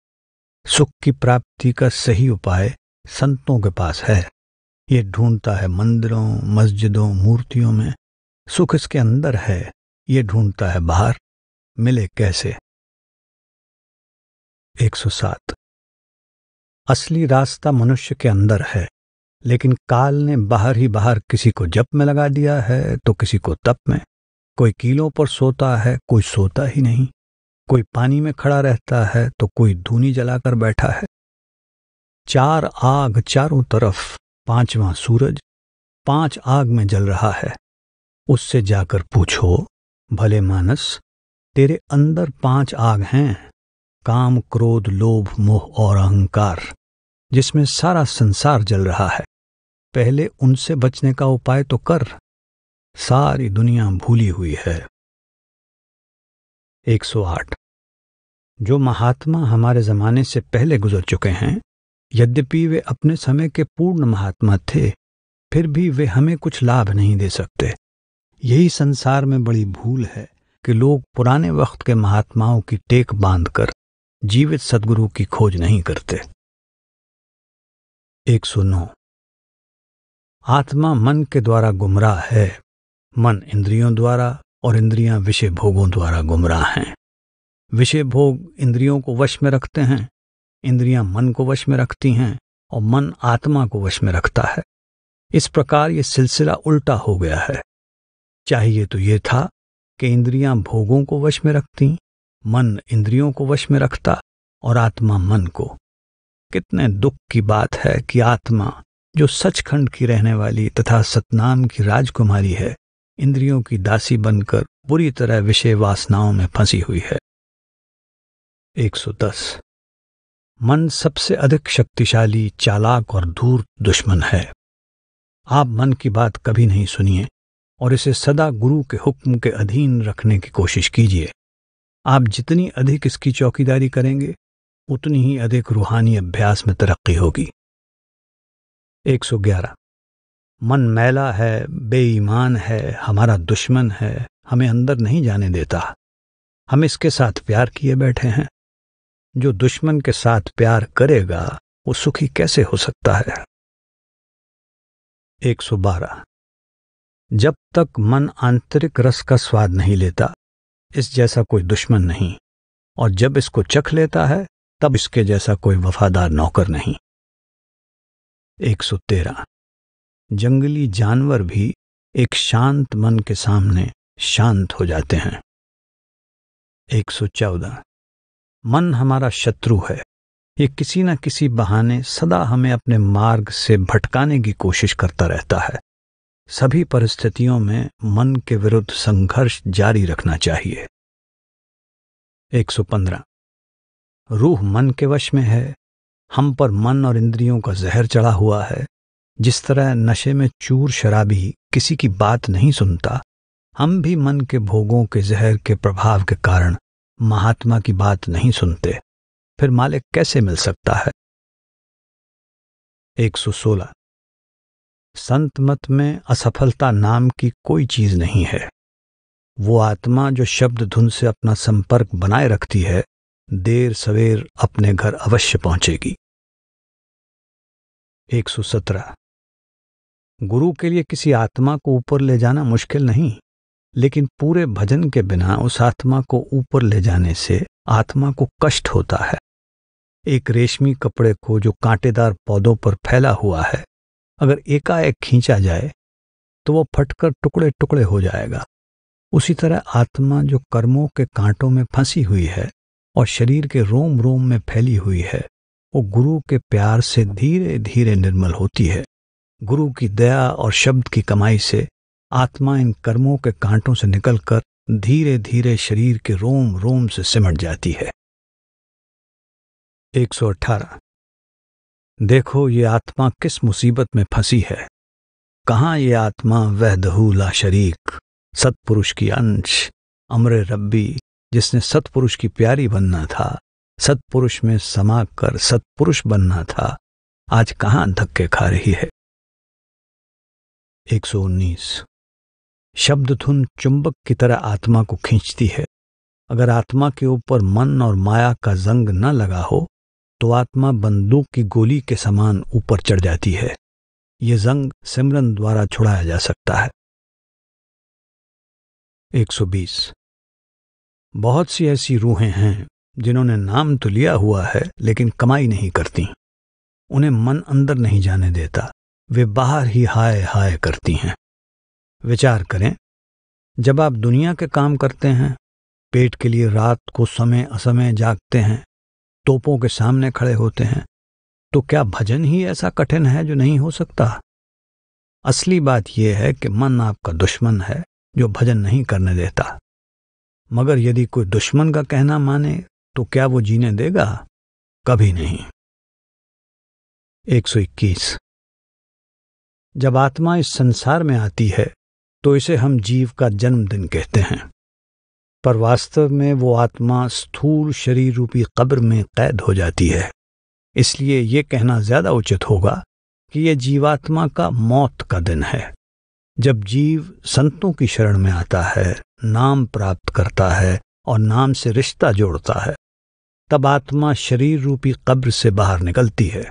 Speaker 1: सुख की प्राप्ति का सही उपाय संतों के पास है। ये ढूंढता है मंदिरों, मस्जिदों, मूर्तियों में सुख इसके अंदर है। ये ढूंढता है बाहर, मिले कैसे? 107 असली रास्ता मनुष्य के अंदर है, लेकिन काल ने बाहर ही बाहर किसी को जप में लगा दिया है तो किसी को तप में। कोई कीलों पर सोता है, कोई सोता ही नहीं। कोई पानी में खड़ा रहता है तो कोई धूनी जलाकर बैठा है। चार आग चारों तरफ़, पांचवा सूरज, पाँच आग में जल रहा है। उससे जाकर पूछो भले मानस, तेरे अंदर पाँच आग हैं, काम, क्रोध, लोभ, मोह और अहंकार, जिसमें सारा संसार जल रहा है। पहले उनसे बचने का उपाय तो कर। सारी दुनिया भूली हुई है। 108 जो महात्मा हमारे जमाने से पहले गुजर चुके हैं, यद्यपि वे अपने समय के पूर्ण महात्मा थे, फिर भी वे हमें कुछ लाभ नहीं दे सकते। यही संसार में बड़ी भूल है कि लोग पुराने वक्त के महात्माओं की टेक बांधकर जीवित सदगुरु की खोज नहीं करते। 109 आत्मा मन के द्वारा गुमराह है। मन इंद्रियों द्वारा और इंद्रियाँ विषय भोगों द्वारा गुमराह हैं। विषय भोग इंद्रियों को वश में रखते हैं, इंद्रियाँ मन को वश में रखती हैं और मन आत्मा को वश में रखता है। इस प्रकार ये सिलसिला उल्टा हो गया है। चाहिए तो ये था कि इंद्रियाँ भोगों को वश में रखती, मन इंद्रियों को वश में रखता और आत्मा मन को। कितने दुख की बात है कि आत्मा, जो सचखंड की रहने वाली तथा सतनाम की राजकुमारी है, इंद्रियों की दासी बनकर बुरी तरह विषय वासनाओं में फंसी हुई है। 110 मन सबसे अधिक शक्तिशाली, चालाक और दूर दुश्मन है। आप मन की बात कभी नहीं सुनिए। और इसे सदा गुरु के हुक्म के अधीन रखने की कोशिश कीजिए। आप जितनी अधिक इसकी चौकीदारी करेंगे, उतनी ही अधिक रूहानी अभ्यास में तरक्की होगी। 111 मन मैला है, बेईमान है, हमारा दुश्मन है, हमें अंदर नहीं जाने देता। हम इसके साथ प्यार किए बैठे हैं। जो दुश्मन के साथ प्यार करेगा, वो सुखी कैसे हो सकता है? 112 जब तक मन आंतरिक रस का स्वाद नहीं लेता, इस जैसा कोई दुश्मन नहीं, और जब इसको चख लेता है, तब इसके जैसा कोई वफादार नौकर नहीं। 113 जंगली जानवर भी एक शांत मन के सामने शांत हो जाते हैं। 114 मन हमारा शत्रु है। ये किसी न किसी बहाने सदा हमें अपने मार्ग से भटकाने की कोशिश करता रहता है। सभी परिस्थितियों में मन के विरुद्ध संघर्ष जारी रखना चाहिए। 115 रूह मन के वश में है। हम पर मन और इंद्रियों का जहर चढ़ा हुआ है। जिस तरह नशे में चूर शराबी किसी की बात नहीं सुनता, हम भी मन के भोगों के जहर के प्रभाव के कारण महात्मा की बात नहीं सुनते। फिर मालिक कैसे मिल सकता है? 116 संत मत में असफलता नाम की कोई चीज़ नहीं है। वो आत्मा जो शब्द धुन से अपना संपर्क बनाए रखती है, देर सवेर अपने घर अवश्य पहुंचेगी। 117 गुरु के लिए किसी आत्मा को ऊपर ले जाना मुश्किल नहीं, लेकिन पूरे भजन के बिना उस आत्मा को ऊपर ले जाने से आत्मा को कष्ट होता है। एक रेशमी कपड़े को जो कांटेदार पौधों पर फैला हुआ है अगर एकाएक खींचा जाए तो वो फटकर टुकड़े टुकड़े हो जाएगा। उसी तरह आत्मा जो कर्मों के कांटों में फंसी हुई है और शरीर के रोम रोम में फैली हुई है, वो गुरु के प्यार से धीरे धीरे निर्मल होती है। गुरु की दया और शब्द की कमाई से आत्मा इन कर्मों के कांटों से निकलकर धीरे धीरे शरीर के रोम रोम से सिमट जाती है। 118 देखो ये आत्मा किस मुसीबत में फंसी है। कहाँ ये आत्मा वह दहूला शरीक सतपुरुष की अंश, अमर रब्बी, जिसने सतपुरुष की प्यारी बनना था, सतपुरुष में समा कर सतपुरुष बनना था, आज कहाँ धक्के खा रही है। 119 शब्द धुन चुंबक की तरह आत्मा को खींचती है। अगर आत्मा के ऊपर मन और माया का जंग न लगा हो तो आत्मा बंदूक की गोली के समान ऊपर चढ़ जाती है। ये जंग सिमरन द्वारा छुड़ाया जा सकता है। 120 बहुत सी ऐसी रूहें हैं जिन्होंने नाम तो लिया हुआ है, लेकिन कमाई नहीं करती। उन्हें मन अंदर नहीं जाने देता। वे बाहर ही हाय हाय करती हैं। विचार करें, जब आप दुनिया के काम करते हैं, पेट के लिए रात को समय असमय जागते हैं तोपों के सामने खड़े होते हैं। तो क्या भजन ही ऐसा कठिन है जो नहीं हो सकता? असली बात यह है कि मन आपका दुश्मन है जो भजन नहीं करने देता। मगर यदि कोई दुश्मन का कहना माने तो क्या वो जीने देगा? कभी नहीं। 121 जब आत्मा इस संसार में आती है तो इसे हम जीव का जन्मदिन कहते हैं। पर वास्तव में वो आत्मा स्थूल शरीर रूपी कब्र में कैद हो जाती है। इसलिए ये कहना ज़्यादा उचित होगा कि यह जीवात्मा का मौत का दिन है। जब जीव संतों की शरण में आता है, नाम प्राप्त करता है और नाम से रिश्ता जोड़ता है, तब आत्मा शरीर रूपी कब्र से बाहर निकलती है।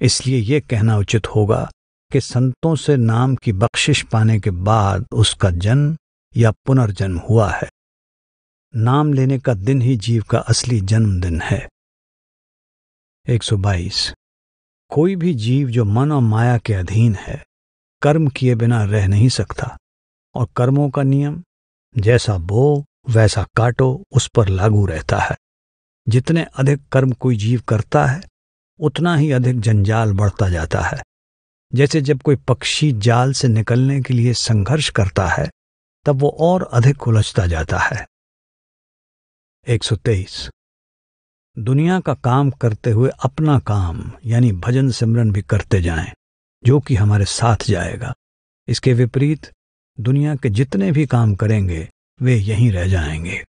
Speaker 1: इसलिए यह कहना उचित होगा कि संतों से नाम की बख्शिश पाने के बाद उसका जन्म या पुनर्जन्म हुआ है। नाम लेने का दिन ही जीव का असली जन्मदिन है। 122 कोई भी जीव जो मन और माया के अधीन है, कर्म किए बिना रह नहीं सकता। और कर्मों का नियम, जैसा बो, वैसा काटो, उस पर लागू रहता है। जितने अधिक कर्म कोई जीव करता है, उतना ही अधिक जंजाल बढ़ता जाता है। जैसे जब कोई पक्षी जाल से निकलने के लिए संघर्ष करता है, तब वो और अधिक उलझता जाता है। 123 दुनिया का काम करते हुए अपना काम यानी भजन सिमरन भी करते जाएँ, जो कि हमारे साथ जाएगा। इसके विपरीत दुनिया के जितने भी काम करेंगे वे यहीं रह जाएँगे।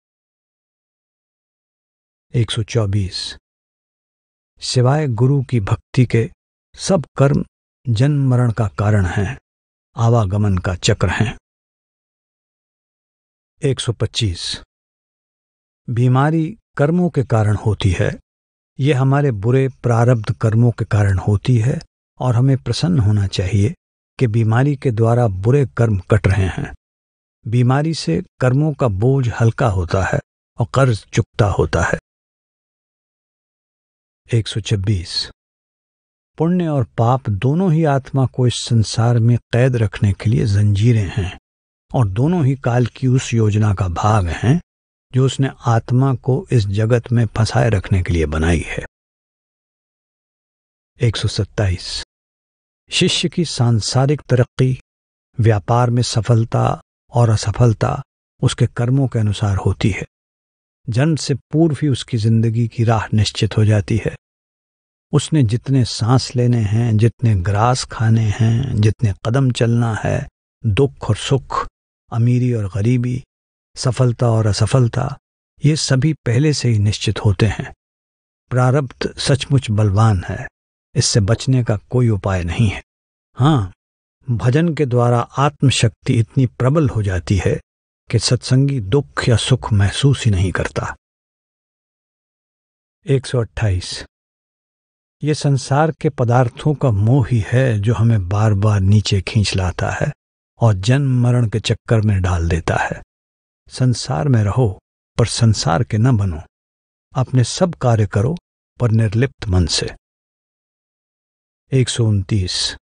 Speaker 1: 124 सिवाय गुरु की भक्ति के सब कर्म जन्म मरण का कारण हैं आवागमन का चक्र हैं। 125 बीमारी कर्मों के कारण होती है। ये हमारे बुरे प्रारब्ध कर्मों के कारण होती है और हमें प्रसन्न होना चाहिए कि बीमारी के द्वारा बुरे कर्म कट रहे हैं। बीमारी से कर्मों का बोझ हल्का होता है और कर्ज चुकता होता है। 126 पुण्य और पाप दोनों ही आत्मा को इस संसार में कैद रखने के लिए जंजीरें हैं और दोनों ही काल की उस योजना का भाग हैं जो उसने आत्मा को इस जगत में फंसाए रखने के लिए बनाई है। 127 शिष्य की सांसारिक तरक्की, व्यापार में सफलता और असफलता उसके कर्मों के अनुसार होती है। जन्म से पूर्व ही उसकी ज़िंदगी की राह निश्चित हो जाती है। उसने जितने सांस लेने हैं, जितने ग्रास खाने हैं, जितने कदम चलना है, दुख और सुख, अमीरी और गरीबी सफलता और असफलता, ये सभी पहले से ही निश्चित होते हैं। प्रारब्ध सचमुच बलवान है, इससे बचने का कोई उपाय नहीं है। हाँ भजन के द्वारा आत्मशक्ति इतनी प्रबल हो जाती है कि सत्संगी दुख या सुख महसूस ही नहीं करता। 128 ये संसार के पदार्थों का मोह ही है जो हमें बार बार नीचे खींच लाता है और जन्म मरण के चक्कर में डाल देता है। संसार में रहो, पर संसार के न बनो। अपने सब कार्य करो, पर निर्लिप्त मन से। एक सौ उनतीस।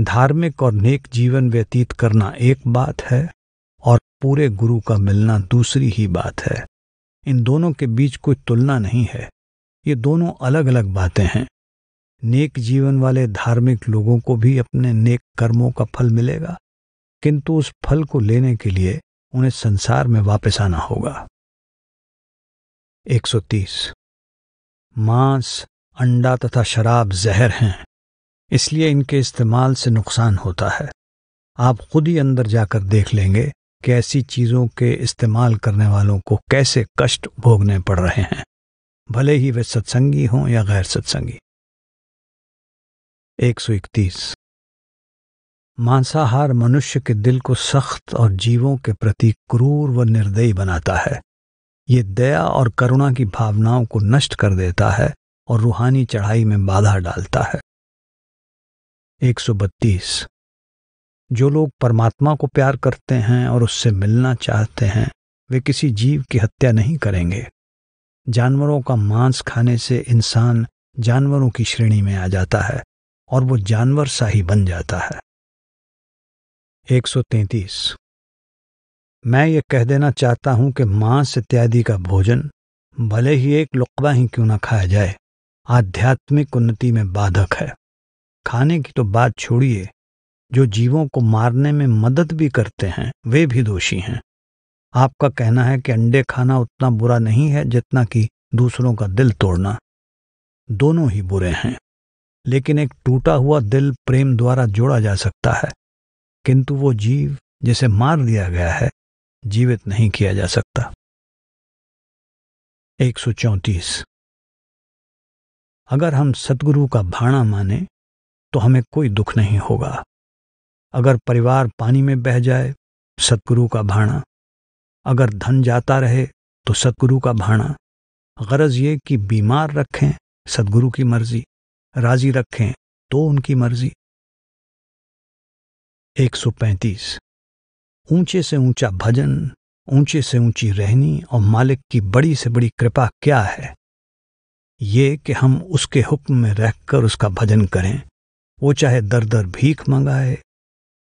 Speaker 1: धार्मिक और नेक जीवन व्यतीत करना एक बात है, और पूरे गुरु का मिलना दूसरी ही बात है। इन दोनों के बीच कोई तुलना नहीं है। ये दोनों अलग अलग बातें हैं। नेक जीवन वाले धार्मिक लोगों को भी अपने नेक कर्मों का फल मिलेगा, किंतु उस फल को लेने के लिए उन्हें संसार में वापस आना होगा। 130 मांस, अंडा तथा शराब जहर हैं, इसलिए इनके इस्तेमाल से नुकसान होता है। आप खुद ही अंदर जाकर देख लेंगे कि ऐसी चीज़ों के इस्तेमाल करने वालों को कैसे कष्ट भोगने पड़ रहे हैं। भले ही वे सत्संगी हों या गैर सत्संगी। 131 मांसाहार मनुष्य के दिल को सख्त और जीवों के प्रति क्रूर व निर्दयी बनाता है। ये दया और करुणा की भावनाओं को नष्ट कर देता है और रूहानी चढ़ाई में बाधा डालता है। 132 जो लोग परमात्मा को प्यार करते हैं और उससे मिलना चाहते हैं, वे किसी जीव की हत्या नहीं करेंगे। जानवरों का मांस खाने से इंसान जानवरों की श्रेणी में आ जाता है और वो जानवर सा ही बन जाता है। 133 मैं ये कह देना चाहता हूँ कि मांस इत्यादि का भोजन भले ही एक लुकबा ही क्यों ना खाया जाए, आध्यात्मिक उन्नति में बाधक है। खाने की तो बात छोड़िए, जो जीवों को मारने में मदद भी करते हैं, वे भी दोषी हैं। आपका कहना है कि अंडे खाना उतना बुरा नहीं है जितना कि दूसरों का दिल तोड़ना। दोनों ही बुरे हैं, लेकिन एक टूटा हुआ दिल प्रेम द्वारा जोड़ा जा सकता है। किंतु वो जीव जिसे मार दिया गया है, जीवित नहीं किया जा सकता। एक सौ चौंतीस। अगर हम सतगुरु का भाणा माने तो हमें कोई दुख नहीं होगा। अगर परिवार पानी में बह जाए सतगुरु का भाणा। अगर धन जाता रहे तो सतगुरु का भाणा। गरज ये कि बीमार रखें सतगुरु की मर्ज़ी। राज़ी रखें तो उनकी मर्ज़ी। 135 ऊँचे से ऊँचा भजन, ऊँचे से ऊँची रहनी और मालिक की बड़ी से बड़ी कृपा क्या है? ये कि हम उसके हुक्म में रहकर उसका भजन करें। वो चाहे दर दर भीख मंगाए,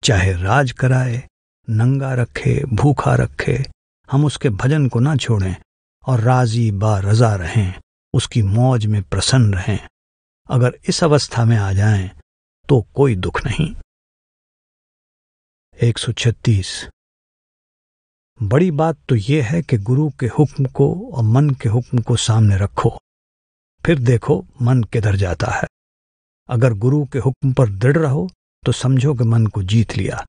Speaker 1: चाहे राज कराए, नंगा रखे, भूखा रखे, हम उसके भजन को ना छोड़ें और राज़ी बा रजा रहें, उसकी मौज में प्रसन्न रहें। अगर इस अवस्था में आ जाएँ तो कोई दुख नहीं। 136 बड़ी बात तो यह है कि गुरु के हुक्म को और मन के हुक्म को सामने रखो, फिर देखो मन किधर जाता है। अगर गुरु के हुक्म पर दृढ़ रहो तो समझो कि मन को जीत लिया।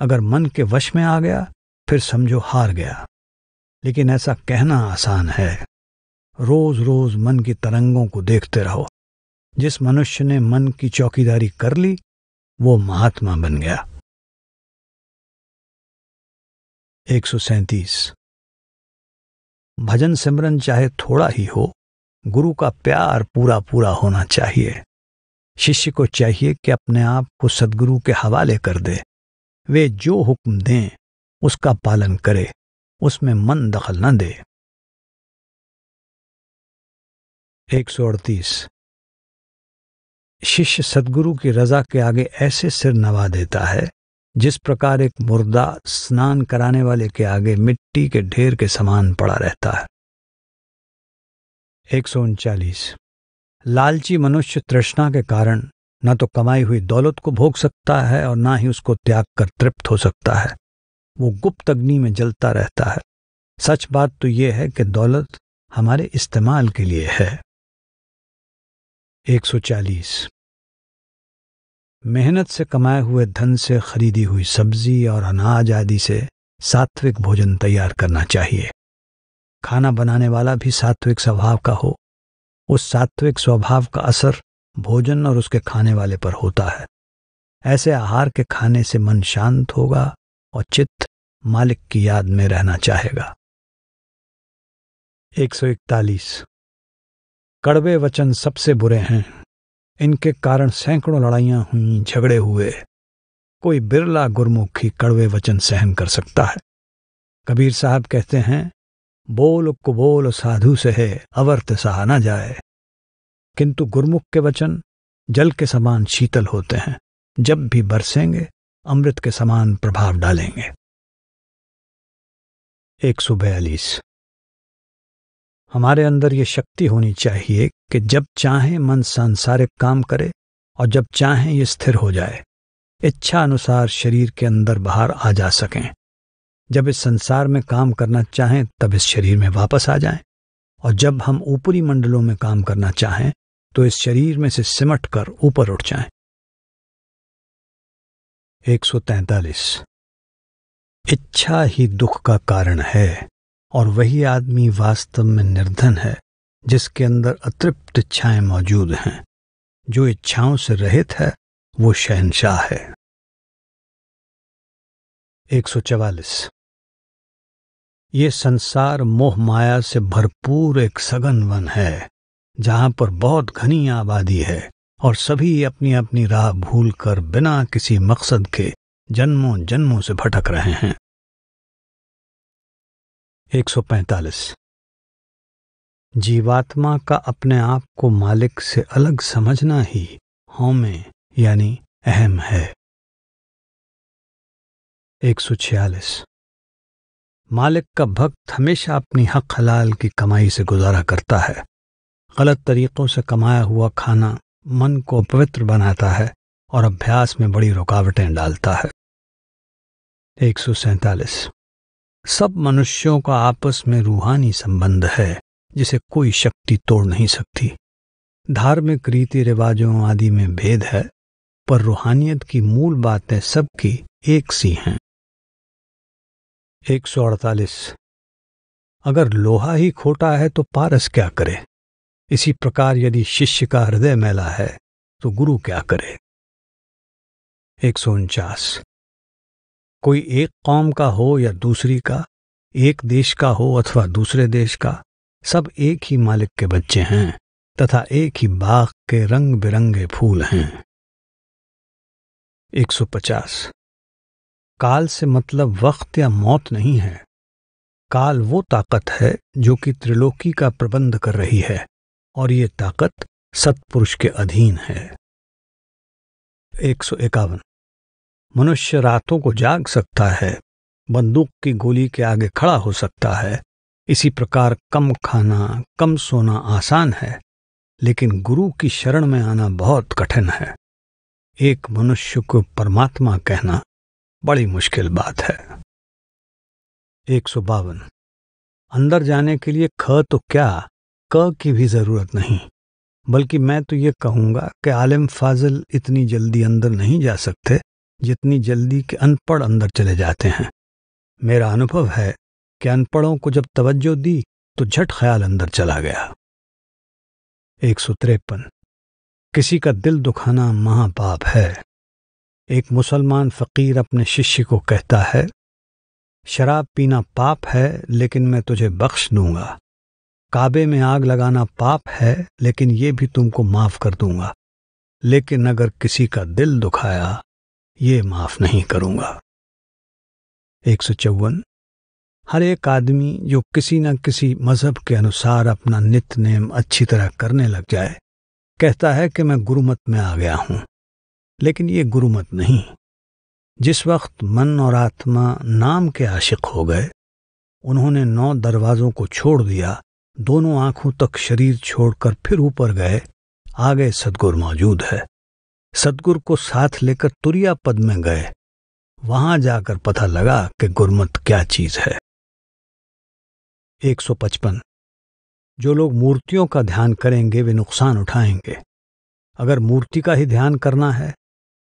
Speaker 1: अगर मन के वश में आ गया, फिर समझो हार गया। लेकिन ऐसा कहना आसान है। रोज रोज मन की तरंगों को देखते रहो। जिस मनुष्य ने मन की चौकीदारी कर ली, वो महात्मा बन गया। एक सौ सैतीस। भजन सिमरन चाहे थोड़ा ही हो, गुरु का प्यार पूरा पूरा होना चाहिए। शिष्य को चाहिए कि अपने आप को सदगुरु के हवाले कर दे। वे जो हुक्म दें, उसका पालन करे, उसमें मन दखल न दे। एक सौ अड़तीस। शिष्य सदगुरु की रजा के आगे ऐसे सिर नवा देता है जिस प्रकार एक मुर्दा स्नान कराने वाले के आगे मिट्टी के ढेर के समान पड़ा रहता है। एक सौ उनचालीस। लालची मनुष्य तृष्णा के कारण न तो कमाई हुई दौलत को भोग सकता है और ना ही उसको त्याग कर तृप्त हो सकता है। वो गुप्त अग्नि में जलता रहता है। सच बात तो यह है कि दौलत हमारे इस्तेमाल के लिए है। 140 मेहनत से कमाए हुए धन से खरीदी हुई सब्ज़ी और अनाज आदि से सात्विक भोजन तैयार करना चाहिए। खाना बनाने वाला भी सात्विक स्वभाव का हो। उस सात्विक स्वभाव का असर भोजन और उसके खाने वाले पर होता है। ऐसे आहार के खाने से मन शांत होगा और चित्त मालिक की याद में रहना चाहेगा। 141 कड़वे वचन सबसे बुरे हैं। इनके कारण सैकड़ों लड़ाइयाँ हुई, झगड़े हुए। कोई बिरला गुरमुखी कड़वे वचन सहन कर सकता है। कबीर साहब कहते हैं, बोल को बोल साधु से है, अवर्त सहा न जाए। किंतु गुरमुख के वचन जल के समान शीतल होते हैं। जब भी बरसेंगे, अमृत के समान प्रभाव डालेंगे। एक सौ बयालीस। हमारे अंदर ये शक्ति होनी चाहिए कि जब चाहे मन सांसारिक काम करे और जब चाहे ये स्थिर हो जाए। इच्छा अनुसार शरीर के अंदर बाहर आ जा सकें। जब इस संसार में काम करना चाहें, तब इस शरीर में वापस आ जाएँ। और जब हम ऊपरी मंडलों में काम करना चाहें तो इस शरीर में से सिमट कर ऊपर उठ जाएँ। 143 इच्छा ही दुख का कारण है। और वही आदमी वास्तव में निर्धन है, जिसके अंदर अतृप्त इच्छाएँ मौजूद हैं। जो इच्छाओं से रहित है, वो शहनशाह है। 144 ये संसार मोह माया से भरपूर एक सघन वन है, जहाँ पर बहुत घनी आबादी है, और सभी अपनी अपनी राह भूल कर बिना किसी मकसद के जन्मों जन्मों से भटक रहे हैं। 145 जीवात्मा का अपने आप को मालिक से अलग समझना ही हौमे यानी अहम है। 146 मालिक का भक्त हमेशा अपनी हक हलाल की कमाई से गुजारा करता है। गलत तरीकों से कमाया हुआ खाना मन को पवित्र बनाता है और अभ्यास में बड़ी रुकावटें डालता है। एक सब मनुष्यों का आपस में रूहानी संबंध है, जिसे कोई शक्ति तोड़ नहीं सकती। धार्मिक रीति रिवाजों आदि में भेद है, पर रूहानियत की मूल बातें सबकी एक सी हैं। 148 अगर लोहा ही खोटा है तो पारस क्या करे? इसी प्रकार यदि शिष्य का हृदय मैला है तो गुरु क्या करे? एक सौ उनचास। कोई एक कौम का हो या दूसरी का, एक देश का हो अथवा दूसरे देश का, सब एक ही मालिक के बच्चे हैं तथा एक ही बाग के रंग बिरंगे फूल हैं। 150 काल से मतलब वक्त या मौत नहीं है। काल वो ताकत है जो कि त्रिलोकी का प्रबंध कर रही है और ये ताकत सत्पुरुष के अधीन है। एक सौ इक्यावन। मनुष्य रातों को जाग सकता है, बंदूक की गोली के आगे खड़ा हो सकता है। इसी प्रकार कम खाना, कम सोना आसान है, लेकिन गुरु की शरण में आना बहुत कठिन है। एक मनुष्य को परमात्मा कहना बड़ी मुश्किल बात है। एक सौ बावन। अंदर जाने के लिए ख तो क्या? क की भी ज़रूरत नहीं, बल्कि मैं तो ये कहूँगा कि आलिम फाजिल इतनी जल्दी अंदर नहीं जा सकते। जितनी जल्दी के अनपढ़ अंदर चले जाते हैं। मेरा अनुभव है कि अनपढ़ों को जब तवज्जो दी तो झट ख्याल अंदर चला गया। एक सौ तिरपन किसी का दिल दुखाना महापाप है। एक मुसलमान फकीर अपने शिष्य को कहता है, शराब पीना पाप है, लेकिन मैं तुझे बख्श दूँगा। काबे में आग लगाना पाप है, लेकिन ये भी तुमको माफ़ कर दूँगा। लेकिन अगर किसी का दिल दुखाया ये माफ़ नहीं करूँगा। एक सौ चौवन। हर एक आदमी जो किसी न किसी मज़हब के अनुसार अपना नित्य नेम अच्छी तरह करने लग जाए, कहता है कि मैं गुरुमत में आ गया हूँ, लेकिन ये गुरुमत नहीं। जिस वक्त मन और आत्मा नाम के आशिक हो गए, उन्होंने नौ दरवाजों को छोड़ दिया, दोनों आँखों तक शरीर छोड़कर फिर ऊपर गए, आगे सदगुर मौजूद है। सदगुर को साथ लेकर तुरिया पद में गए। वहाँ जाकर पता लगा कि गुरमत क्या चीज़ है। 155 जो लोग मूर्तियों का ध्यान करेंगे, वे नुकसान उठाएँगे। अगर मूर्ति का ही ध्यान करना है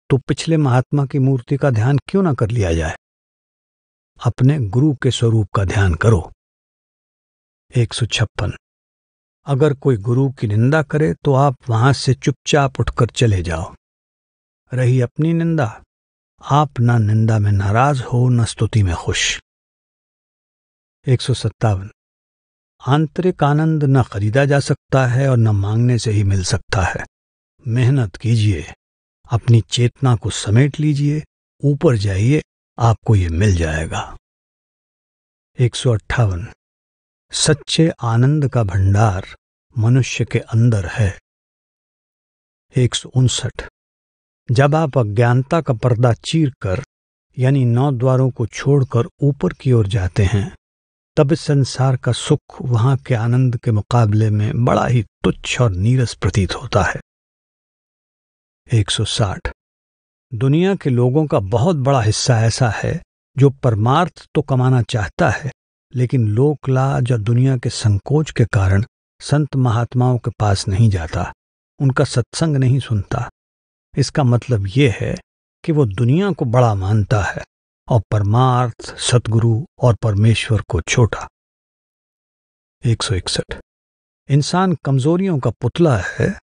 Speaker 1: तो पिछले महात्मा की मूर्ति का ध्यान क्यों ना कर लिया जाए? अपने गुरु के स्वरूप का ध्यान करो। एक सौ छप्पन। अगर कोई गुरु की निंदा करे तो आप वहाँ से चुपचाप उठकर चले जाओ। रही अपनी निंदा। आप ना निंदा में नाराज़ हो, न स्तुति में खुश। एक सौ सत्तावन। आंतरिक आनंद न खरीदा जा सकता है और न मांगने से ही मिल सकता है। मेहनत कीजिए, अपनी चेतना को समेट लीजिए, ऊपर जाइए, आपको ये मिल जाएगा। एक सौ अट्ठावन। सच्चे आनंद का भंडार मनुष्य के अंदर है। एक सौ उनसठ। जब आप अज्ञानता का पर्दा चीर कर, यानी नौ द्वारों को छोड़कर ऊपर की ओर जाते हैं, तब इस संसार का सुख वहाँ के आनंद के मुकाबले में बड़ा ही तुच्छ और नीरस प्रतीत होता है। 160 दुनिया के लोगों का बहुत बड़ा हिस्सा ऐसा है, जो परमार्थ तो कमाना चाहता है, लेकिन लोक लाज और दुनिया के संकोच के कारण संत महात्माओं के पास नहीं जाता, उनका सत्संग नहीं सुनता। इसका मतलब यह है कि वो दुनिया को बड़ा मानता है और परमार्थ सतगुरु और परमेश्वर को छोटा। 161 इंसान कमजोरियों का पुतला है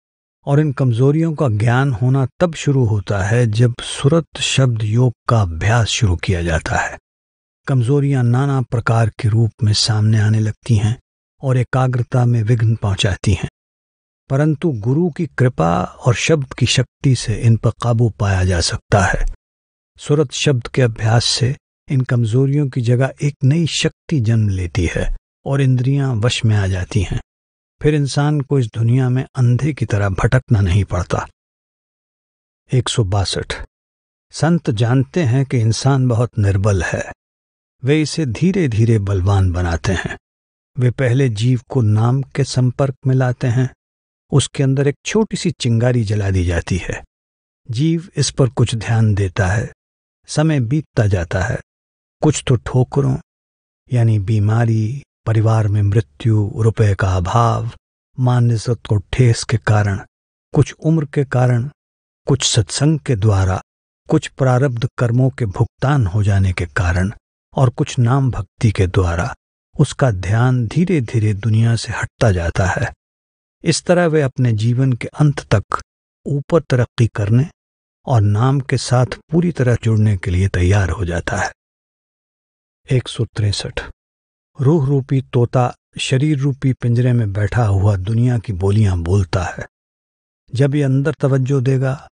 Speaker 1: और इन कमजोरियों का ज्ञान होना तब शुरू होता है जब सुरत शब्द योग का अभ्यास शुरू किया जाता है। कमजोरियाँ नाना प्रकार के रूप में सामने आने लगती हैं और एकाग्रता में विघ्न पहुंचाती हैं। परंतु गुरु की कृपा और शब्द की शक्ति से इन पर काबू पाया जा सकता है। सुरत शब्द के अभ्यास से इन कमजोरियों की जगह एक नई शक्ति जन्म लेती है और इंद्रियाँ वश में आ जाती हैं। फिर इंसान को इस दुनिया में अंधे की तरह भटकना नहीं पड़ता। एक सौ बासठ। संत जानते हैं कि इंसान बहुत निर्बल है। वे इसे धीरे धीरे बलवान बनाते हैं। वे पहले जीव को नाम के संपर्क में लाते हैं उसके अंदर एक छोटी सी चिंगारी जला दी जाती है। जीव इस पर कुछ ध्यान देता है, समय बीतता जाता है। कुछ तो ठोकरों, यानी बीमारी, परिवार में मृत्यु, रुपए का अभाव मान्यत को ठेस के कारण, कुछ उम्र के कारण, कुछ सत्संग के द्वारा, कुछ प्रारब्ध कर्मों के भुगतान हो जाने के कारण और कुछ नाम भक्ति के द्वारा, उसका ध्यान धीरे धीरे दुनिया से हटता जाता है। इस तरह वे अपने जीवन के अंत तक ऊपर तरक्की करने और नाम के साथ पूरी तरह जुड़ने के लिए तैयार हो जाता है। एक सौ तिरसठ। रूह रूपी तोता शरीर रूपी पिंजरे में बैठा हुआ दुनिया की बोलियाँ बोलता है। जब ये अंदर तवज्जो देगा,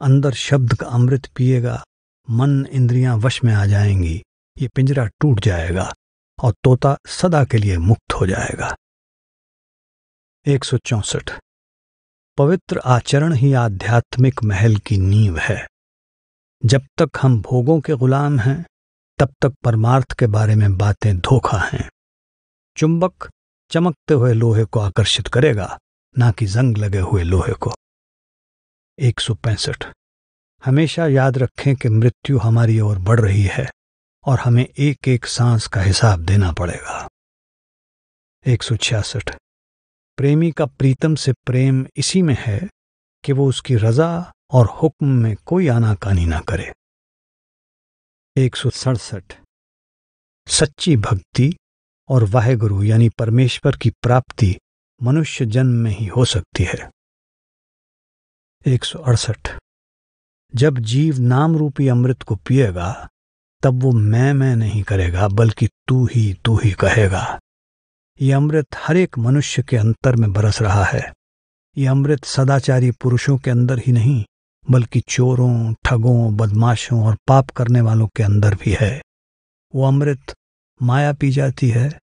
Speaker 1: अंदर शब्द का अमृत पिएगा, मन इंद्रियाँ वश में आ जाएँगी, ये पिंजरा टूट जाएगा और तोता सदा के लिए मुक्त हो जाएगा। एक सौ चौसठ। पवित्र आचरण ही आध्यात्मिक महल की नींव है। जब तक हम भोगों के गुलाम हैं, तब तक परमार्थ के बारे में बातें धोखा हैं। चुंबक चमकते हुए लोहे को आकर्षित करेगा, ना कि जंग लगे हुए लोहे को। एक सौ पैंसठ। हमेशा याद रखें कि मृत्यु हमारी ओर बढ़ रही है और हमें एक एक सांस का हिसाब देना पड़ेगा। एक सौ छियासठ। प्रेमी का प्रीतम से प्रेम इसी में है कि वो उसकी रजा और हुक्म में कोई आनाकानी ना करे। एक सौ सड़सठ। सच्ची भक्ति और वाहेगुरु यानी परमेश्वर की प्राप्ति मनुष्य जन्म में ही हो सकती है। एक सौ अड़सठ। जब जीव नाम रूपी अमृत को पिएगा, तब वो मैं मैं नहीं करेगा, बल्कि तू ही तू ही कहेगा। ये अमृत हर एक मनुष्य के अंतर में बरस रहा है। ये अमृत सदाचारी पुरुषों के अंदर ही नहीं, बल्कि चोरों, ठगों, बदमाशों और पाप करने वालों के अंदर भी है। वो अमृत माया पी जाती है,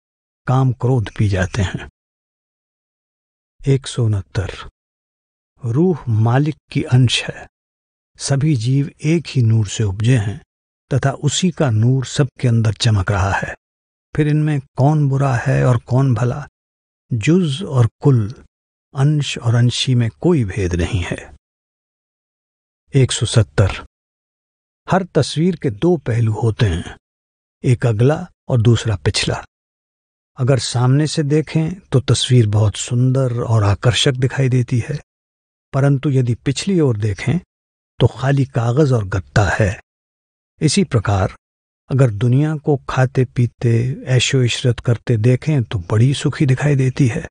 Speaker 1: काम क्रोध पी जाते हैं। एक सौ उनहत्तर। रूह मालिक की अंश है। सभी जीव एक ही नूर से उपजे हैं, तथा उसी का नूर सबके अंदर चमक रहा है। फिर इनमें कौन बुरा है और कौन भला? जुज और कुल, अंश और अंशी में कोई भेद नहीं है। 170 हर तस्वीर के दो पहलू होते हैं, एक अगला और दूसरा पिछला। अगर सामने से देखें तो तस्वीर बहुत सुंदर और आकर्षक दिखाई देती है, परंतु यदि पिछली ओर देखें तो खाली कागज़ और गत्ता है। इसी प्रकार अगर दुनिया को खाते पीते ऐशो इशरत करते देखें तो बड़ी सुखी दिखाई देती है।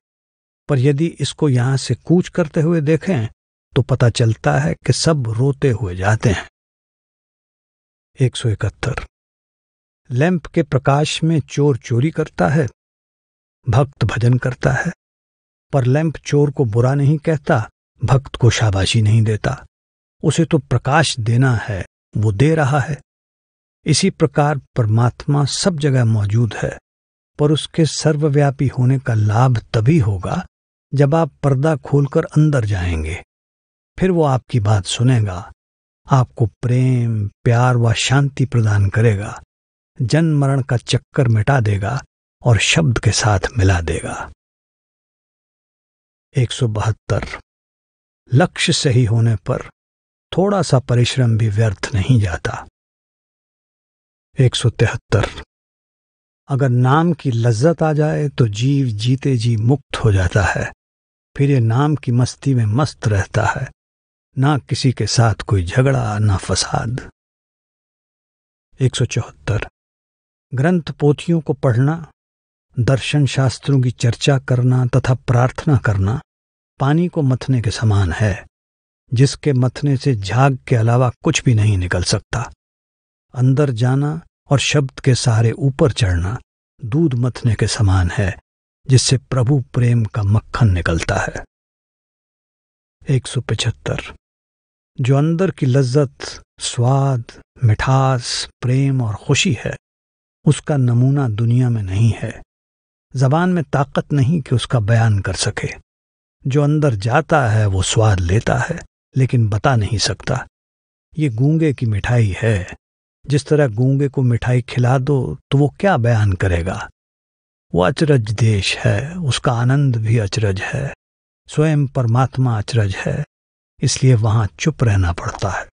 Speaker 1: पर यदि इसको यहाँ से कूच करते हुए देखें तो पता चलता है कि सब रोते हुए जाते हैं। एक सौ इकहत्तर। लैंप के प्रकाश में चोर चोरी करता है, भक्त भजन करता है, पर लैंप चोर को बुरा नहीं कहता, भक्त को शाबाशी नहीं देता। उसे तो प्रकाश देना है, वो दे रहा है। इसी प्रकार परमात्मा सब जगह मौजूद है, पर उसके सर्वव्यापी होने का लाभ तभी होगा जब आप पर्दा खोलकर अंदर जाएँगे। फिर वो आपकी बात सुनेगा, आपको प्रेम, प्यार व शांति प्रदान करेगा जन्म मरण का चक्कर मिटा देगा और शब्द के साथ मिला देगा। एक सौ बहत्तर। लक्ष्य सही होने पर थोड़ा सा परिश्रम भी व्यर्थ नहीं जाता। एक सौ तिहत्तर। अगर नाम की लज्जत आ जाए तो जीव जीते जी मुक्त हो जाता है। फिर ये नाम की मस्ती में मस्त रहता है। ना किसी के साथ कोई झगड़ा, ना फसाद। एक सौ चौहत्तर। ग्रंथ पोथियों को पढ़ना दर्शन शास्त्रों की चर्चा करना तथा प्रार्थना करना पानी को मथने के समान है, जिसके मथने से झाग के अलावा कुछ भी नहीं निकल सकता। अंदर जाना और शब्द के सहारे ऊपर चढ़ना दूध मथने के समान है, जिससे प्रभु प्रेम का मक्खन निकलता है। एक सौ पिछहत्तर जो अंदर की लज्जत, स्वाद, मिठास, प्रेम और खुशी है, उसका नमूना दुनिया में नहीं है। जबान में ताकत नहीं कि उसका बयान कर सके। जो अंदर जाता है, वो स्वाद लेता है, लेकिन बता नहीं सकता। ये गूँगे की मिठाई है जिस तरह गूँगे को मिठाई खिला दो तो वो क्या बयान करेगा? वो अचरज देश है, उसका आनंद भी अचरज है, स्वयं परमात्मा अचरज है, इसलिए वहाँ चुप रहना पड़ता है।